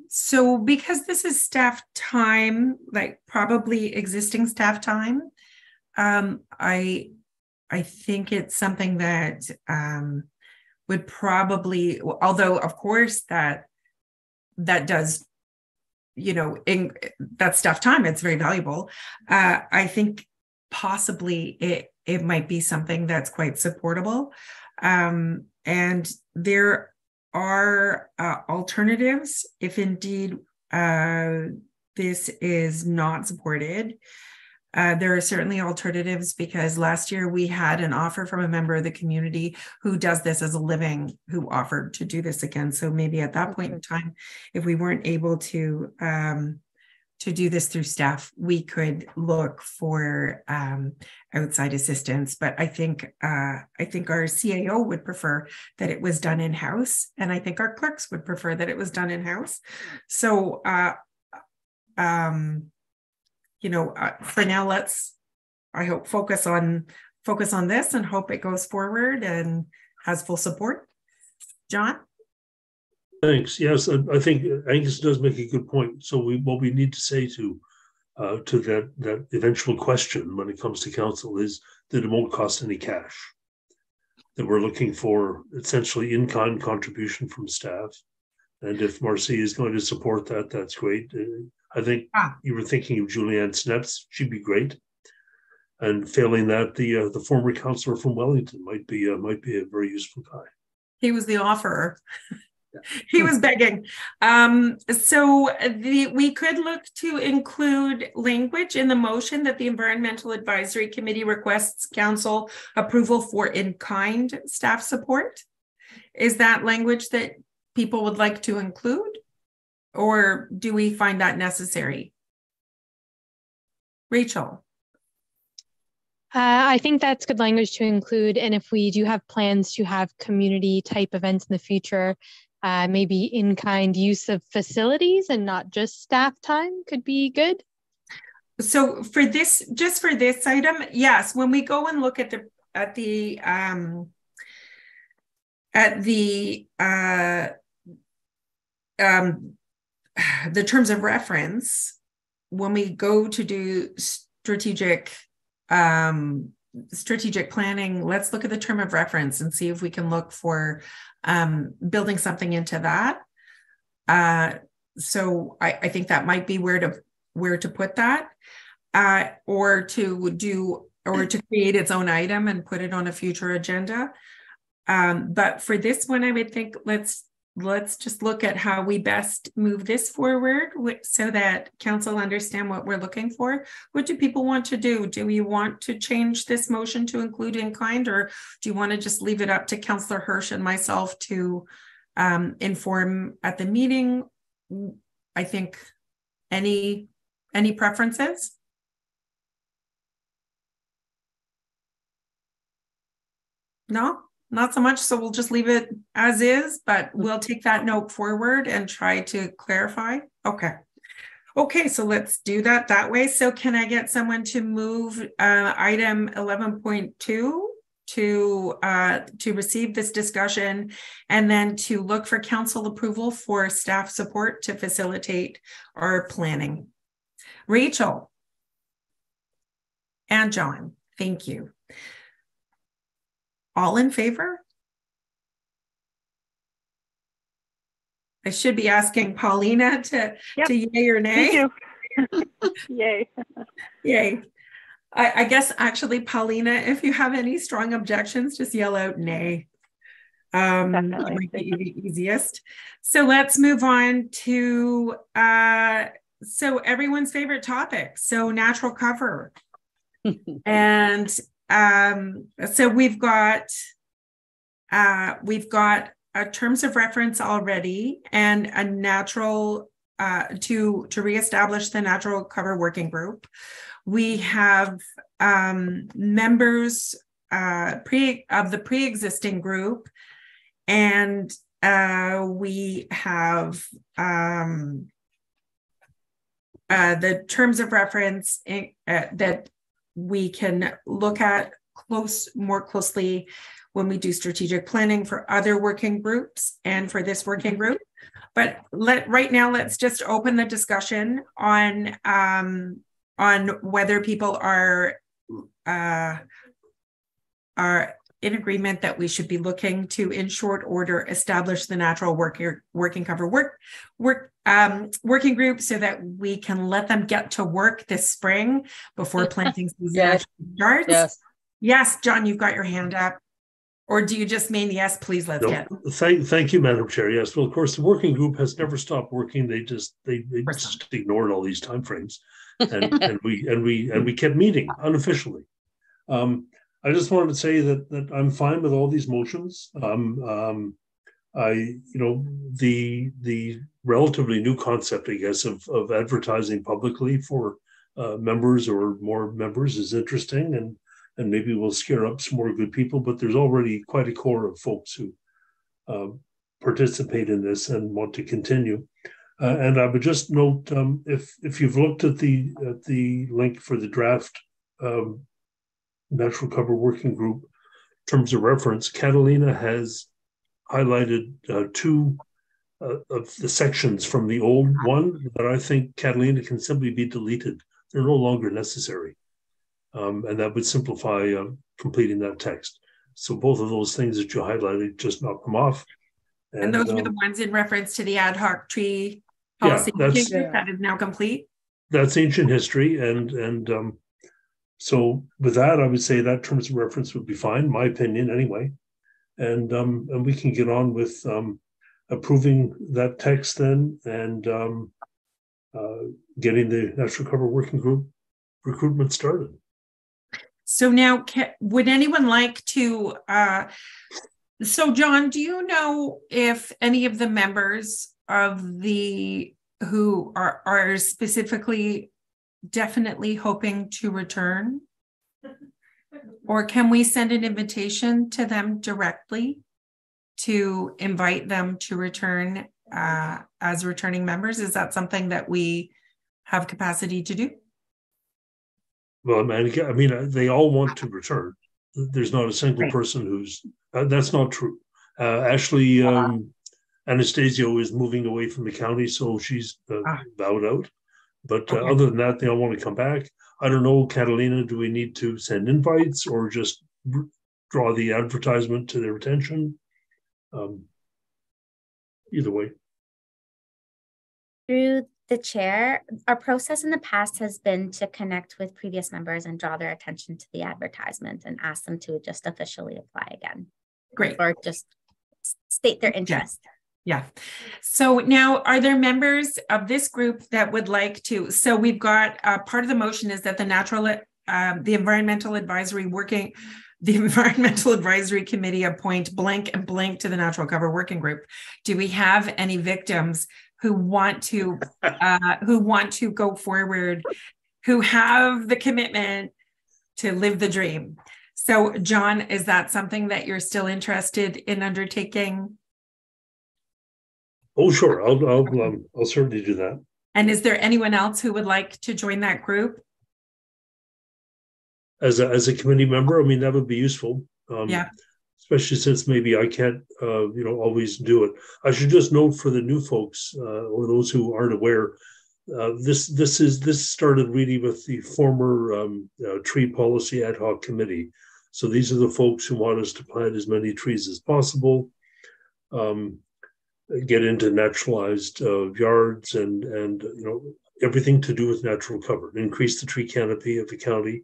so, because this is staff time, like probably existing staff time, um, I I think it's something that um, would probably, although of course that that does, you know, in that staff time, it's very valuable. Uh, I think possibly it it might be something that's quite supportable. Um, and there are uh, alternatives if indeed uh, this is not supported. Uh, there are certainly alternatives because last year we had an offer from a member of the community who does this as a living, who offered to do this again. So maybe at that point in time, if we weren't able to um, to do this through staff, we could look for um, outside assistance. But I think uh, I think our CAO would prefer that it was done in house, and I think our clerks would prefer that it was done in house. So, uh, um, you know, uh, for now, let's, I hope, focus on focus on this and hope it goes forward and has full support. John? Thanks. Yes, I think Angus does make a good point. So we what we need to say to uh, to that that eventual question when it comes to council is that it won't cost any cash. That we're looking for essentially in-kind contribution from staff, and if Marcy is going to support that, that's great. Uh, I think ah. you were thinking of Julianne Sneps; she'd be great. And failing that, the uh, the former councillor from Wellington might be uh, might be a very useful guy. He was the offerer. *laughs* *laughs* he was begging. Um, so the, we could look to include language in the motion that the Environmental Advisory Committee requests council approval for in-kind staff support. Is that language that people would like to include? Or do we find that necessary? Rachel. Uh, I think that's good language to include. And if we do have plans to have community type events in the future, uh, maybe in kind use of facilities and not just staff time could be good. So for this, just for this item, yes, when we go and look at the at the um, at the uh, um, the terms of reference, when we go to do strategic um, strategic planning, let's look at the term of reference and see if we can look for um, building something into that. Uh, so I, I, think that might be where to where to put that, uh, or to do or to create its own item and put it on a future agenda. Um, but for this one, I would think let's let's just look at how we best move this forward so that council understand what we're looking for. What do people want to do? Do we want to change this motion to include in kind or do you want to just leave it up to Councillor Hirsch and myself to um, inform at the meeting? I think any any preferences? No? Not so much. So we'll just leave it as is, but mm-hmm. we'll take that note forward and try to clarify. Okay. Okay, so let's do that that way. So can I get someone to move uh, item 11.2 to uh, to receive this discussion and then to look for council approval for staff support to facilitate our planning. Rachel and John, thank you. All in favor? I should be asking Paulina to, yep. to yay or nay. *laughs* *laughs* yay. Yay. I, I, guess actually, Paulina, if you have any strong objections, just yell out nay. Um, Definitely. might be the easiest. So let's move on to uh, so everyone's favorite topic. So natural cover. *laughs* and um, so we've got uh, we've got a terms of reference already and a natural uh, to to reestablish the natural cover working group. We have um, members uh, pre of the pre-existing group, and uh, we have um, uh, the terms of reference in, uh, that we can look at close more closely when we do strategic planning for other working groups and for this working mm-hmm. group. But let right now, let's just open the discussion on um, on whether people are uh, are in agreement that we should be looking to, in short order, establish the natural working working cover work work um, working group so that we can let them get to work this spring before planting season yes. starts. Yes. yes, John, you've got your hand up. Or do you just mean yes, please let's no, get thank thank you, Madam Chair. Yes. Well, of course, the working group has never stopped working. They just they, they just ignored all these timeframes. And *laughs* and we and we and we kept meeting unofficially. Um, I just wanted to say that that I'm fine with all these motions. Um, um, I, you know, the the relatively new concept, I guess, of of advertising publicly for uh, members or more members is interesting, and and maybe we'll scare up some more good people. But there's already quite a core of folks who uh, participate in this and want to continue. Uh, and I would just note um, if if you've looked at the at the link for the draft um, natural cover working group terms of reference, Catalina has highlighted uh, two uh, of the sections from the old one that I think Catalina can simply be deleted. They're no longer necessary. Um, and that would simplify uh, completing that text. So both of those things that you highlighted, just knock them off. And, and those um, were the ones in reference to the ad hoc tree policy yeah, that's, that is now complete. That's ancient history, and and um, so with that, I would say that terms of reference would be fine, my opinion anyway. And um, and we can get on with um, approving that text then and um, uh, getting the natural cover working group recruitment started. So now, would anyone like to? Uh, so, John, do you know if any of the members of the who are are specifically definitely hoping to return? Or can we send an invitation to them directly to invite them to return uh, as returning members? Is that something that we have capacity to do? Well, I mean, they all want to return. There's not a single right. person who's uh, that's not true. Uh, Ashley um, Anastasio is moving away from the county, so she's uh, ah. bowed out. But uh, okay. other than that, they all want to come back. I don't know, Catalina, do we need to send invites or just draw the advertisement to their attention? Um, either way. Through the chair, our process in the past has been to connect with previous members and draw their attention to the advertisement and ask them to just officially apply again. Great. Or just state their interest. Yeah. Yeah. So now, are there members of this group that would like to? So we've got uh, part of the motion is that the natural, uh, the environmental advisory working, the *laughs* environmental advisory committee appoint blank and blank to the natural cover working group. Do we have any victims who want to, *laughs* uh, who want to go forward, who have the commitment to live the dream? So, John, is that something that you're still interested in undertaking? Oh, sure. I'll I'll um, I'll certainly do that. And is there anyone else who would like to join that group? As a as a committee member, I mean that would be useful. Um, yeah. Especially since maybe I can't, uh, you know, always do it. I should just note for the new folks uh, or those who aren't aware, uh, this this is this started really with the former um, uh, tree policy ad hoc committee. So these are the folks who want us to plant as many trees as possible. Um, get into naturalized uh, yards and and you know everything to do with natural cover. Increase the tree canopy of the county.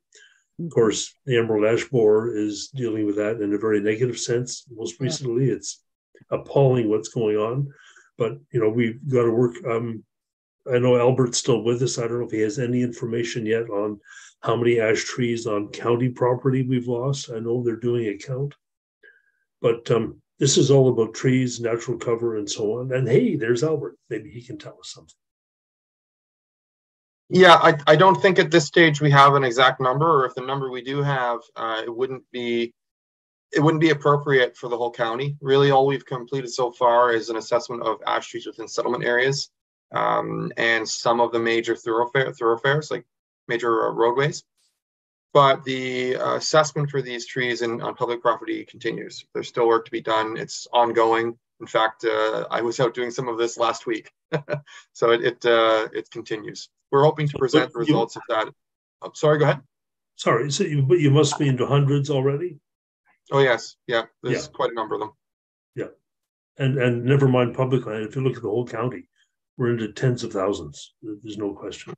Of course, the emerald ash borer is dealing with that in a very negative sense. Most recently, yeah. it's appalling what's going on. But you know, we've got to work. Um, I know Albert's still with us. I don't know if he has any information yet on how many ash trees on county property we've lost. I know they're doing a count, but um, this is all about trees, natural cover, and so on. And hey, there's Albert. Maybe he can tell us something. Yeah, I, I don't think at this stage we have an exact number, or if the number we do have, uh, it wouldn't be it wouldn't be appropriate for the whole county. Really, all we've completed so far is an assessment of ash trees within settlement areas um, and some of the major thoroughfare thoroughfares, like major uh, roadways but the uh, assessment for these trees in, on public property continues. There's still work to be done. It's ongoing. In fact, uh, I was out doing some of this last week, *laughs* so it it, uh, it continues. We're hoping to present the results of that. Oh, sorry, go ahead. Sorry, so you, you must be into hundreds already. Oh yes, yeah. There's yeah. quite a number of them. Yeah, and and never mind public land. If you look at the whole county, we're into tens of thousands. There's no question.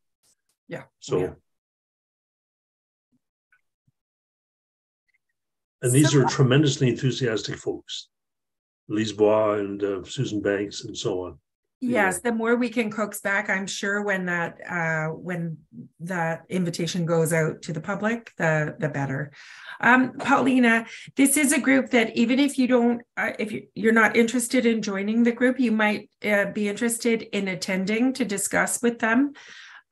Yeah. So. Yeah. And these so, are tremendously enthusiastic folks, Lise Bois and uh, Susan Banks and so on. Yes, the more we can coax back, I'm sure when that uh, when that invitation goes out to the public, the the better. Um, Paulina, this is a group that even if you don't, uh, if you, you're not interested in joining the group, you might uh, be interested in attending to discuss with them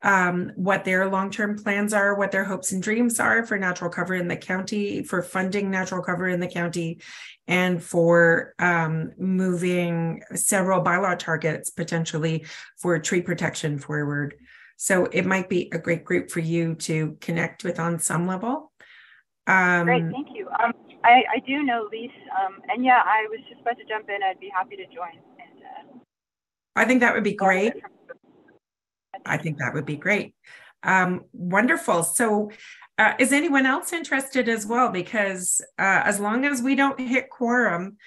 um, what their long-term plans are, what their hopes and dreams are for natural cover in the county, for funding natural cover in the county, and for um, moving several bylaw targets potentially for tree protection forward. So it might be a great group for you to connect with on some level. Um, great, thank you. Um, I, I do know Lise, um, and yeah, I was just about to jump in. I'd be happy to join. And, uh, I think that would be great. I think that would be great. Um, wonderful. So, uh, is anyone else interested as well? Because uh, as long as we don't hit quorum,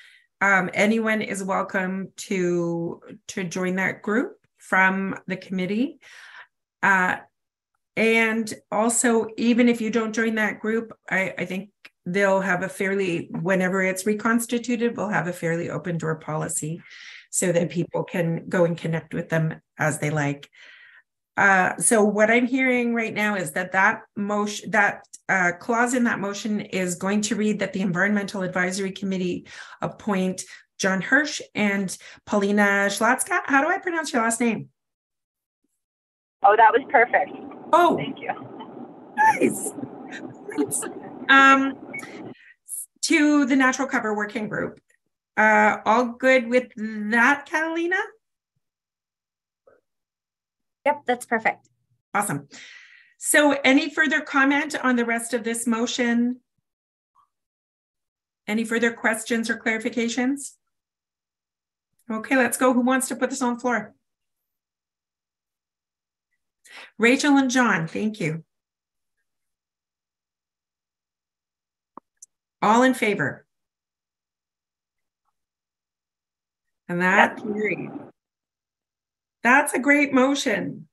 um, anyone is welcome to to join that group from the committee. Uh, and also, even if you don't join that group, I, I think they'll have a fairly, whenever it's reconstituted, we'll have a fairly open door policy so that people can go and connect with them as they like. Uh, so what I'm hearing right now is that that motion, that uh, clause in that motion is going to read that the Environmental Advisory Committee appoint John Hirsch and Paulina Schlatska. How do I pronounce your last name? Oh, that was perfect. Oh, thank you. Nice. um, to the Natural Cover Working Group. Uh, all good with that, Catalina? Yep, that's perfect. Awesome. So any further comment on the rest of this motion? Any further questions or clarifications? Okay, let's go. Who wants to put this on the floor? Rachel and John, thank you. All in favor? And that carried. That's a great motion.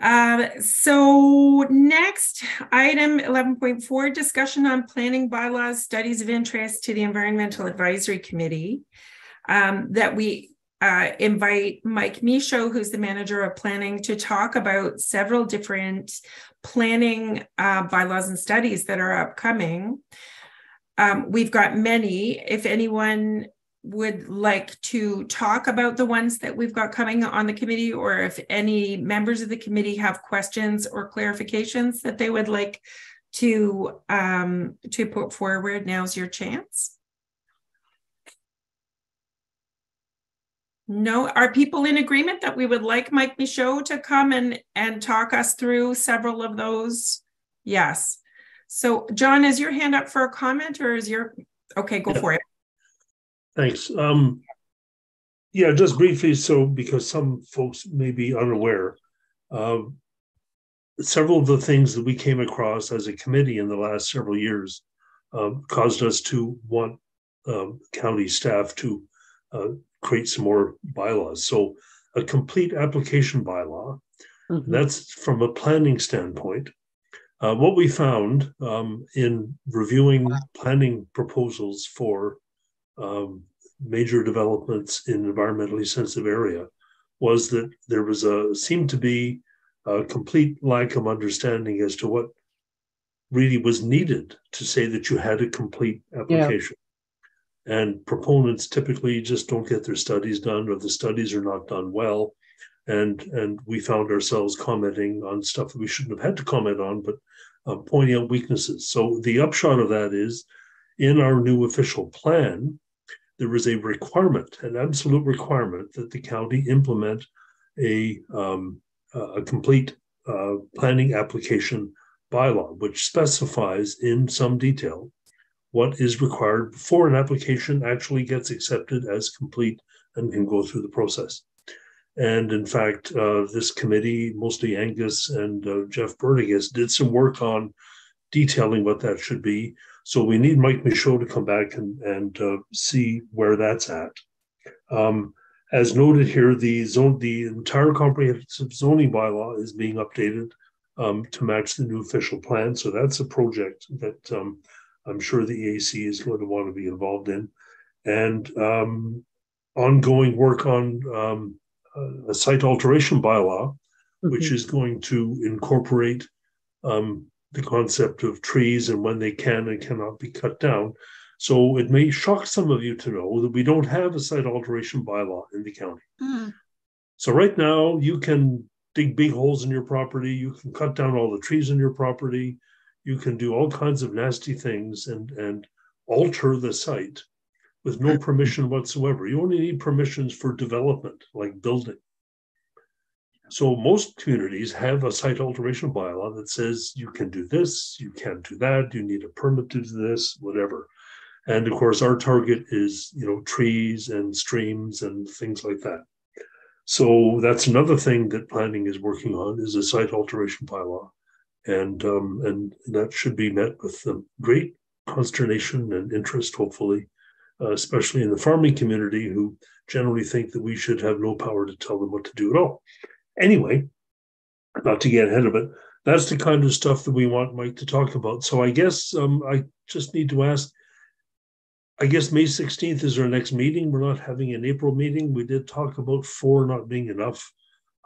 Uh, so next item 11.4 discussion on planning bylaws studies of interest to the environmental advisory committee um, that we uh, invite Mike Michaud, who's the manager of planning, to talk about several different planning uh, bylaws and studies that are upcoming. Um, we've got many. If anyone would like to talk about the ones that we've got coming on the committee, or if any members of the committee have questions or clarifications that they would like to um, to put forward, now's your chance. No, are people in agreement that we would like Mike Michaud to come and, and talk us through several of those? Yes. So John, is your hand up for a comment or is your, okay, go yeah. for it. Thanks. Um, yeah, just briefly, so because some folks may be unaware, uh, several of the things that we came across as a committee in the last several years uh, caused us to want um, county staff to uh, create some more bylaws. So a complete application bylaw, mm-hmm. that's from a planning standpoint. Uh, what we found um, in reviewing planning proposals for um, major developments in environmentally sensitive area was that there was a seemed to be a complete lack of understanding as to what really was needed to say that you had a complete application. And proponents typically just don't get their studies done or the studies are not done well. And and we found ourselves commenting on stuff that we shouldn't have had to comment on but uh, pointing out weaknesses. So the upshot of that is in our new official plan there is a requirement an absolute requirement that the county implement a um, a complete uh, planning application bylaw which specifies in some detail what is required before an application actually gets accepted as complete and can go through the process. And in fact, uh, this committee, mostly Angus and uh, Jeff Bernigas, did some work on detailing what that should be. So we need Mike Michaud to come back and, and uh, see where that's at. Um, as noted here, the zone, the entire comprehensive zoning bylaw is being updated um, to match the new official plan. So that's a project that um, I'm sure the EAC is going to want to be involved in, and um, ongoing work on um, a site alteration bylaw, mm-hmm. which is going to incorporate um, the concept of trees and when they can and cannot be cut down. So it may shock some of you to know that we don't have a site alteration bylaw in the county. Mm. So right now you can dig big holes in your property. You can cut down all the trees in your property. You can do all kinds of nasty things and, and alter the site with no permission whatsoever. You only need permissions for development, like building. So most communities have a site alteration bylaw that says you can do this, you can't do that, you need a permit to do this, whatever. And of course, our target is you know trees and streams and things like that. So that's another thing that planning is working on is a site alteration bylaw, and um, and that should be met with um, great consternation and interest, hopefully, uh, especially in the farming community who generally think that we should have no power to tell them what to do at all. Anyway, not to get ahead of it, that's the kind of stuff that we want Mike to talk about. So I guess um, I just need to ask I guess May 16th is our next meeting. We're not having an April meeting. We did talk about four not being enough.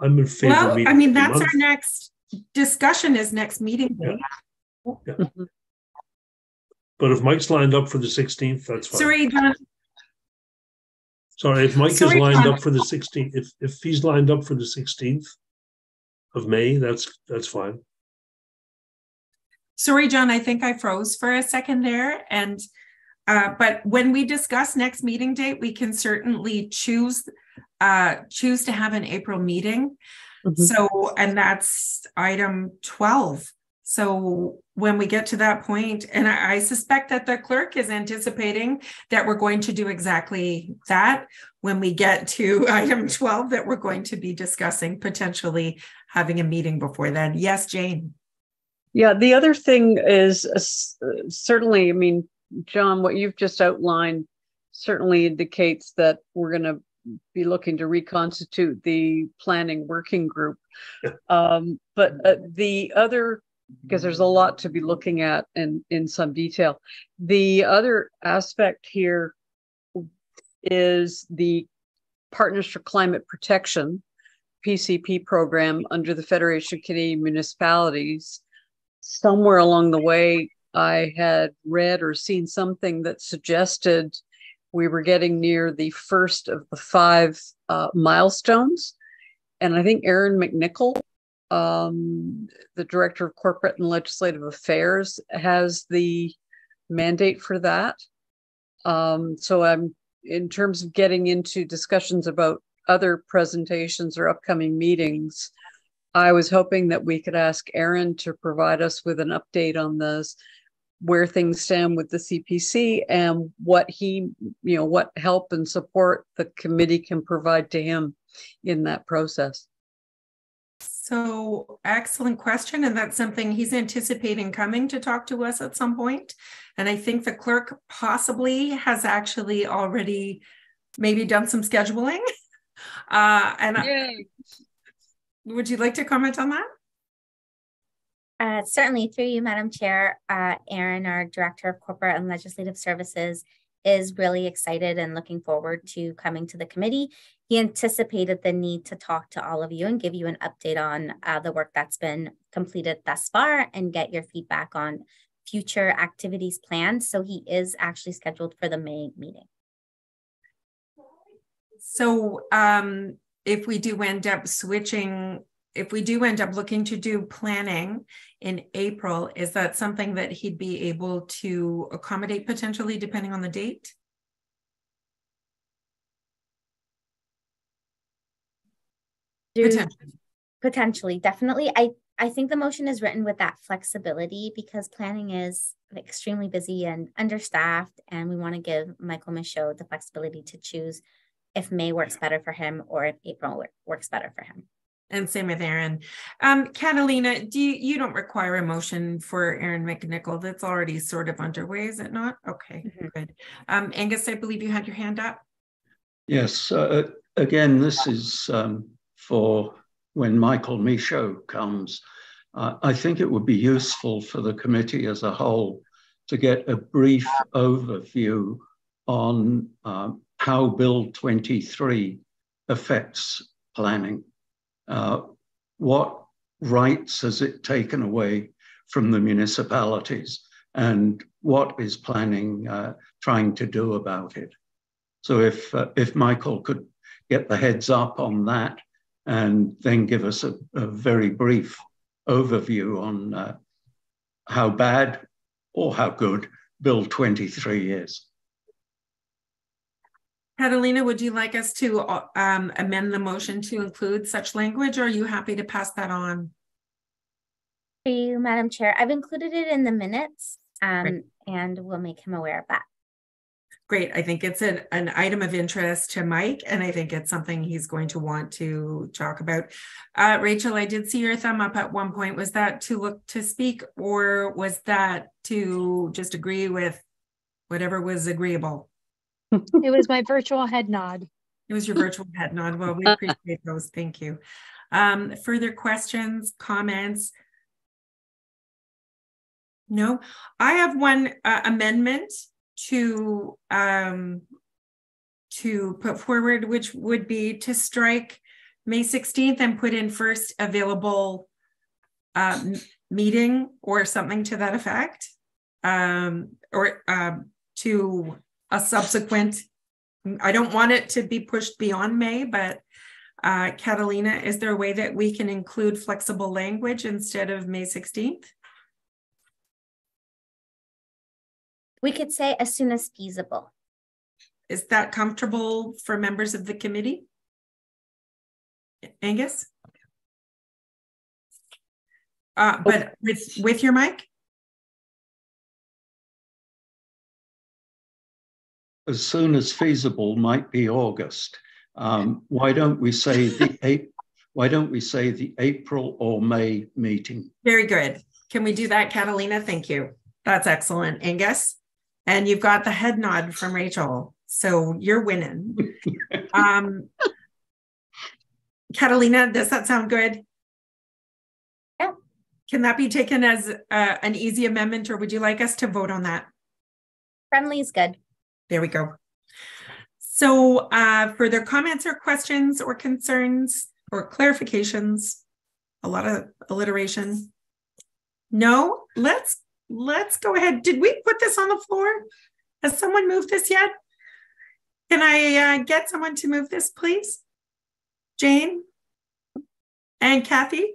I'm in favor. Well, I mean, that's our next discussion is next meeting. Yeah. yeah. but if Mike's lined up for the 16th, that's fine. Sorry, John. Sorry, if Mike Sorry, is lined John. up for the 16th, if if he's lined up for the 16th of May, that's that's fine. Sorry, John, I think I froze for a second there. And uh, but when we discuss next meeting date, we can certainly choose uh, choose to have an April meeting. Mm-hmm. So, and that's item 12. So when we get to that point, and I, I, suspect that the clerk is anticipating that we're going to do exactly that when we get to *laughs* item 12, that we're going to be discussing potentially having a meeting before then. Yes, Jane. Yeah, the other thing is uh, certainly, I mean, John, what you've just outlined certainly indicates that we're going to be looking to reconstitute the planning working group. Um, but uh, the other, because there's a lot to be looking at in, in some detail, the other aspect here is the Partners for Climate Protection PCP program under the Federation of Canadian Municipalities. Somewhere along the way, I had read or seen something that suggested we were getting near the first of the five uh, milestones. And I think Aaron McNichol, um, the director of corporate and legislative affairs, has the mandate for that. Um, so I'm in terms of getting into discussions about other presentations or upcoming meetings. I was hoping that we could ask Aaron to provide us with an update on this where things stand with the CPC and what he, you know, what help and support the committee can provide to him in that process. So, excellent question. And that's something he's anticipating coming to talk to us at some point. And I think the clerk possibly has actually already maybe done some scheduling. *laughs* Uh, and Yay. would you like to comment on that? Uh, certainly, through you, Madam Chair, uh, Aaron, our Director of Corporate and Legislative Services, is really excited and looking forward to coming to the committee. He anticipated the need to talk to all of you and give you an update on uh, the work that's been completed thus far and get your feedback on future activities planned. So he is actually scheduled for the May meeting. So um, if we do end up switching if we do end up looking to do planning in April, is that something that he'd be able to accommodate potentially depending on the date? Potentially. potentially, definitely. I I think the motion is written with that flexibility because planning is extremely busy and understaffed, and we want to give Michael Michaud the flexibility to choose if May works better for him or if April works better for him. And same with Aaron. Um, Catalina, do you, you don't require a motion for Aaron McNichol? That's already sort of underway, is it not? Okay, mm-hmm. good. Um, Angus, I believe you had your hand up. Yes. Uh, again, this is um, for when Michael Michaud comes. Uh, I think it would be useful for the committee as a whole to get a brief overview on uh, how Bill 23 affects planning. Uh, what rights has it taken away from the municipalities and what is planning uh, trying to do about it? So if, uh, if Michael could get the heads up on that, and then give us a, a very brief overview on uh, how bad or how good Bill 23 is. Catalina, would you like us to uh, um, amend the motion to include such language, or are you happy to pass that on? Thank you, Madam Chair. I've included it in the minutes um, and we'll make him aware of that. Great. I think it's an, an item of interest to Mike, and I think it's something he's going to want to talk about. Uh, Rachel, I did see your thumb up at one point. Was that to look to speak, or was that to just agree with whatever was agreeable? it was my virtual head nod. It was your virtual head nod. Well, we appreciate those. Thank you. Um, further questions, comments? No, I have one uh, amendment to um, to put forward, which would be to strike May 16th and put in first available um, meeting or something to that effect, um, or um, to a subsequent. I don't want it to be pushed beyond May, but uh, Catalina, is there a way that we can include flexible language instead of May 16th? We could say as soon as feasible. Is that comfortable for members of the committee? Angus? Uh, but with with your mic? As soon as feasible might be August. Um, why don't we say the *laughs* eight? Why don't we say the April or May meeting? Very good. Can we do that, Catalina? Thank you. That's excellent. Angus? And you've got the head nod from Rachel. So you're winning. *laughs* um, Catalina, does that sound good? Yeah. Can that be taken as uh, an easy amendment, or would you like us to vote on that? Friendly is good. There we go. So, uh, further comments or questions or concerns or clarifications? A lot of alliteration. No, let's let's go ahead. Did we put this on the floor? Has someone moved this yet? Can I uh, get someone to move this, please? Jane and Kathy?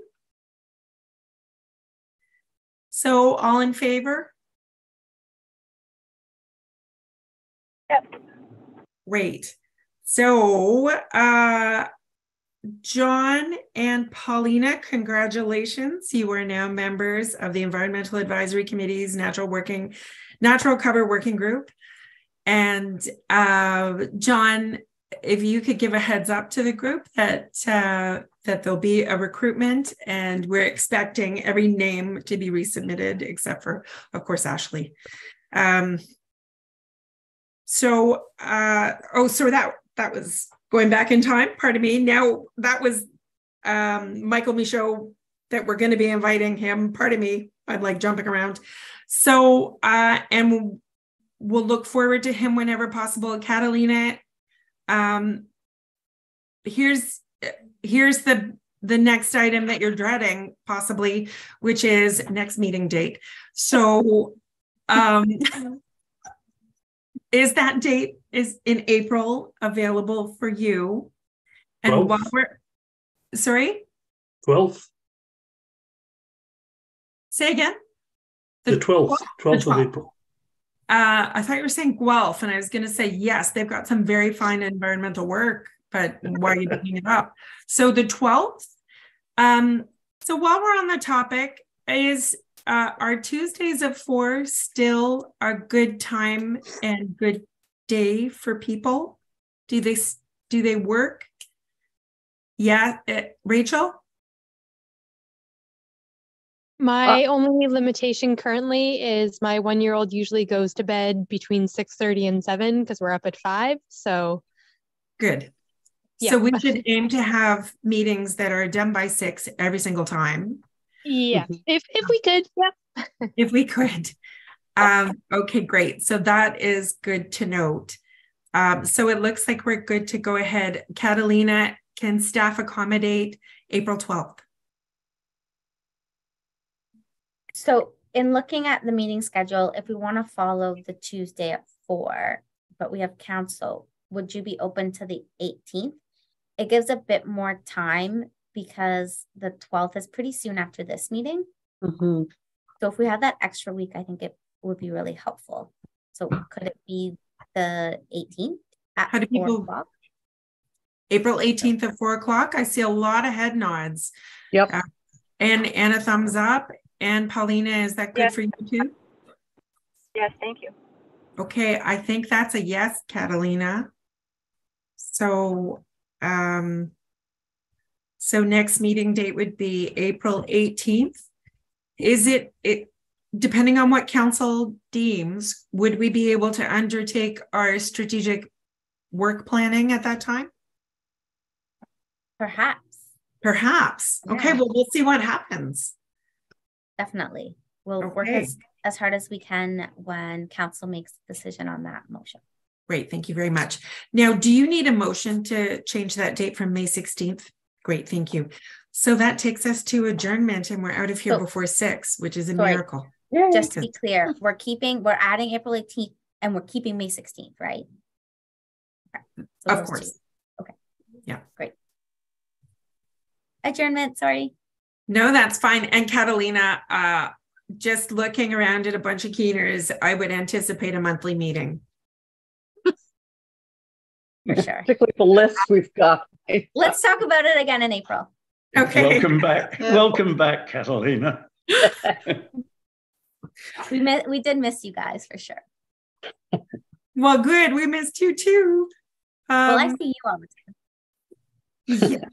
So all in favor? Yep. Great. So uh, John and Paulina, congratulations. You are now members of the Environmental Advisory Committee's Natural Working, Natural Cover Working Group. And uh, John, if you could give a heads up to the group that uh, that there'll be a recruitment, and we're expecting every name to be resubmitted, except for, of course, Ashley. Um, so, uh, oh, so that that was going back in time, pardon me. Now that was um, Michael Michaud that we're going to be inviting him. Pardon me, I'm like jumping around. So, uh, and we'll look forward to him whenever possible. Catalina, um, here's here's the the next item that you're dreading possibly, which is next meeting date. So, um, *laughs* is that date is in April available for you? And 12th. while we're sorry, 12th, say again. the 12th, 12th of 12th. April. Uh, I thought you were saying Guelph, and I was going to say yes, they've got some very fine environmental work, but why are you bringing it up? So the 12th. Um, so while we're on the topic, is uh, are Tuesdays at four still a good time and good day for people? Do they do they work? Yeah, uh, Rachel. My only limitation currently is my one year old usually goes to bed between 6 30 and 7 because we're up at 5. So Good. Yeah. So we should *laughs* aim to have meetings that are done by six every single time, yeah, if if we could, yeah. if we could. *laughs* Um, okay, great. So that is good to note. Um, so it looks like we're good to go ahead. Catalina, can staff accommodate April 12th? So in looking at the meeting schedule, if we want to follow the Tuesday at four, but we have council, would you be open to the 18th? it gives a bit more time because the 12th is pretty soon after this meeting. Mm-hmm. So if we have that extra week, I think it would be really helpful. So could it be the 18th at How do four people- o'clock? April 18th at four o'clock. I see a lot of head nods. Yep. Uh, and and a thumbs up. And Paulina, is that good Yes. for you too? Yes, thank you. Okay, I think that's a yes, Catalina. So, um, so next meeting date would be April 18th. Is it, it, depending on what council deems, would we be able to undertake our strategic work planning at that time? Perhaps, Perhaps. Okay, well, we'll see what happens. definitely. We'll work as, as hard as we can when council makes a decision on that motion. Great, thank you very much. Now, do you need a motion to change that date from May 16th? Great, thank you. So that takes us to adjournment and we're out of here So- before six, which is a Sorry. miracle. Just to be clear, we're keeping, we're adding April 18th and we're keeping May 16th, right? Okay, so Of those two. course. Okay. Yeah. Great. Adjournment, sorry. No, that's fine. And Catalina, uh, just looking around at a bunch of keeners, I would anticipate a monthly meeting. *laughs* For sure. Particularly the list we've got. *laughs* Let's talk about it again in April. Okay. Welcome back. *laughs* Welcome back, Catalina. *laughs* We mi- we did miss you guys for sure. Well, good. We missed you too. Well, I Um, see you all the time. yeah.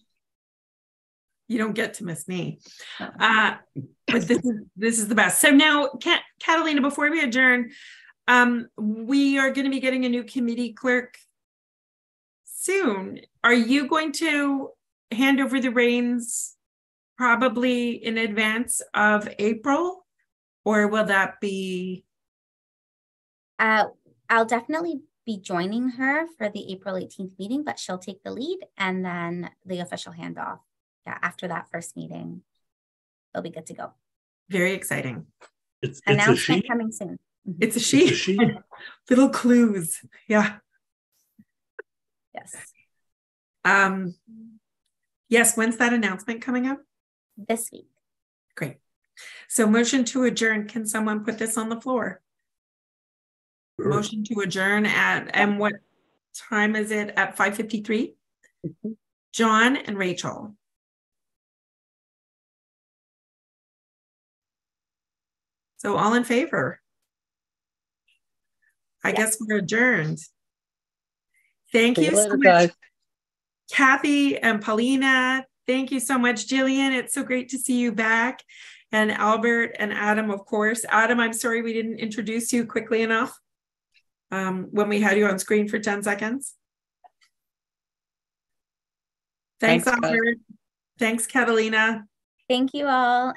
You don't get to miss me. Uh, but this is this is the best. So now, Cat- Catalina, before we adjourn, um, we are going to be getting a new committee clerk soon. Are you going to hand over the reins probably in advance of April, or will that be? Uh, I'll definitely be joining her for the April 18th meeting, but she'll take the lead and then the official handoff. Yeah, after that first meeting, they'll be good to go. Very exciting. It's, it's a she. Announcement coming soon. Mhm. It's a It's a she. *laughs* Little clues. Yeah. Yes, Um. Yes. When's that announcement coming up? this week. Great. So motion to adjourn. Can someone put this on the floor? Sure. Motion to adjourn at, and what time is it? At five fifty-three? John and Rachel. So all in favor? I guess we're adjourned. Thank See you you so much. guys. Kathy and Paulina, thank you so much. Jillian, it's so great to see you back. And Albert and Adam, of course. Adam, I'm sorry we didn't introduce you quickly enough um, when we had you on screen for 10 seconds. Thanks, Thanks, guys. Albert. Thanks, Catalina. Thank you all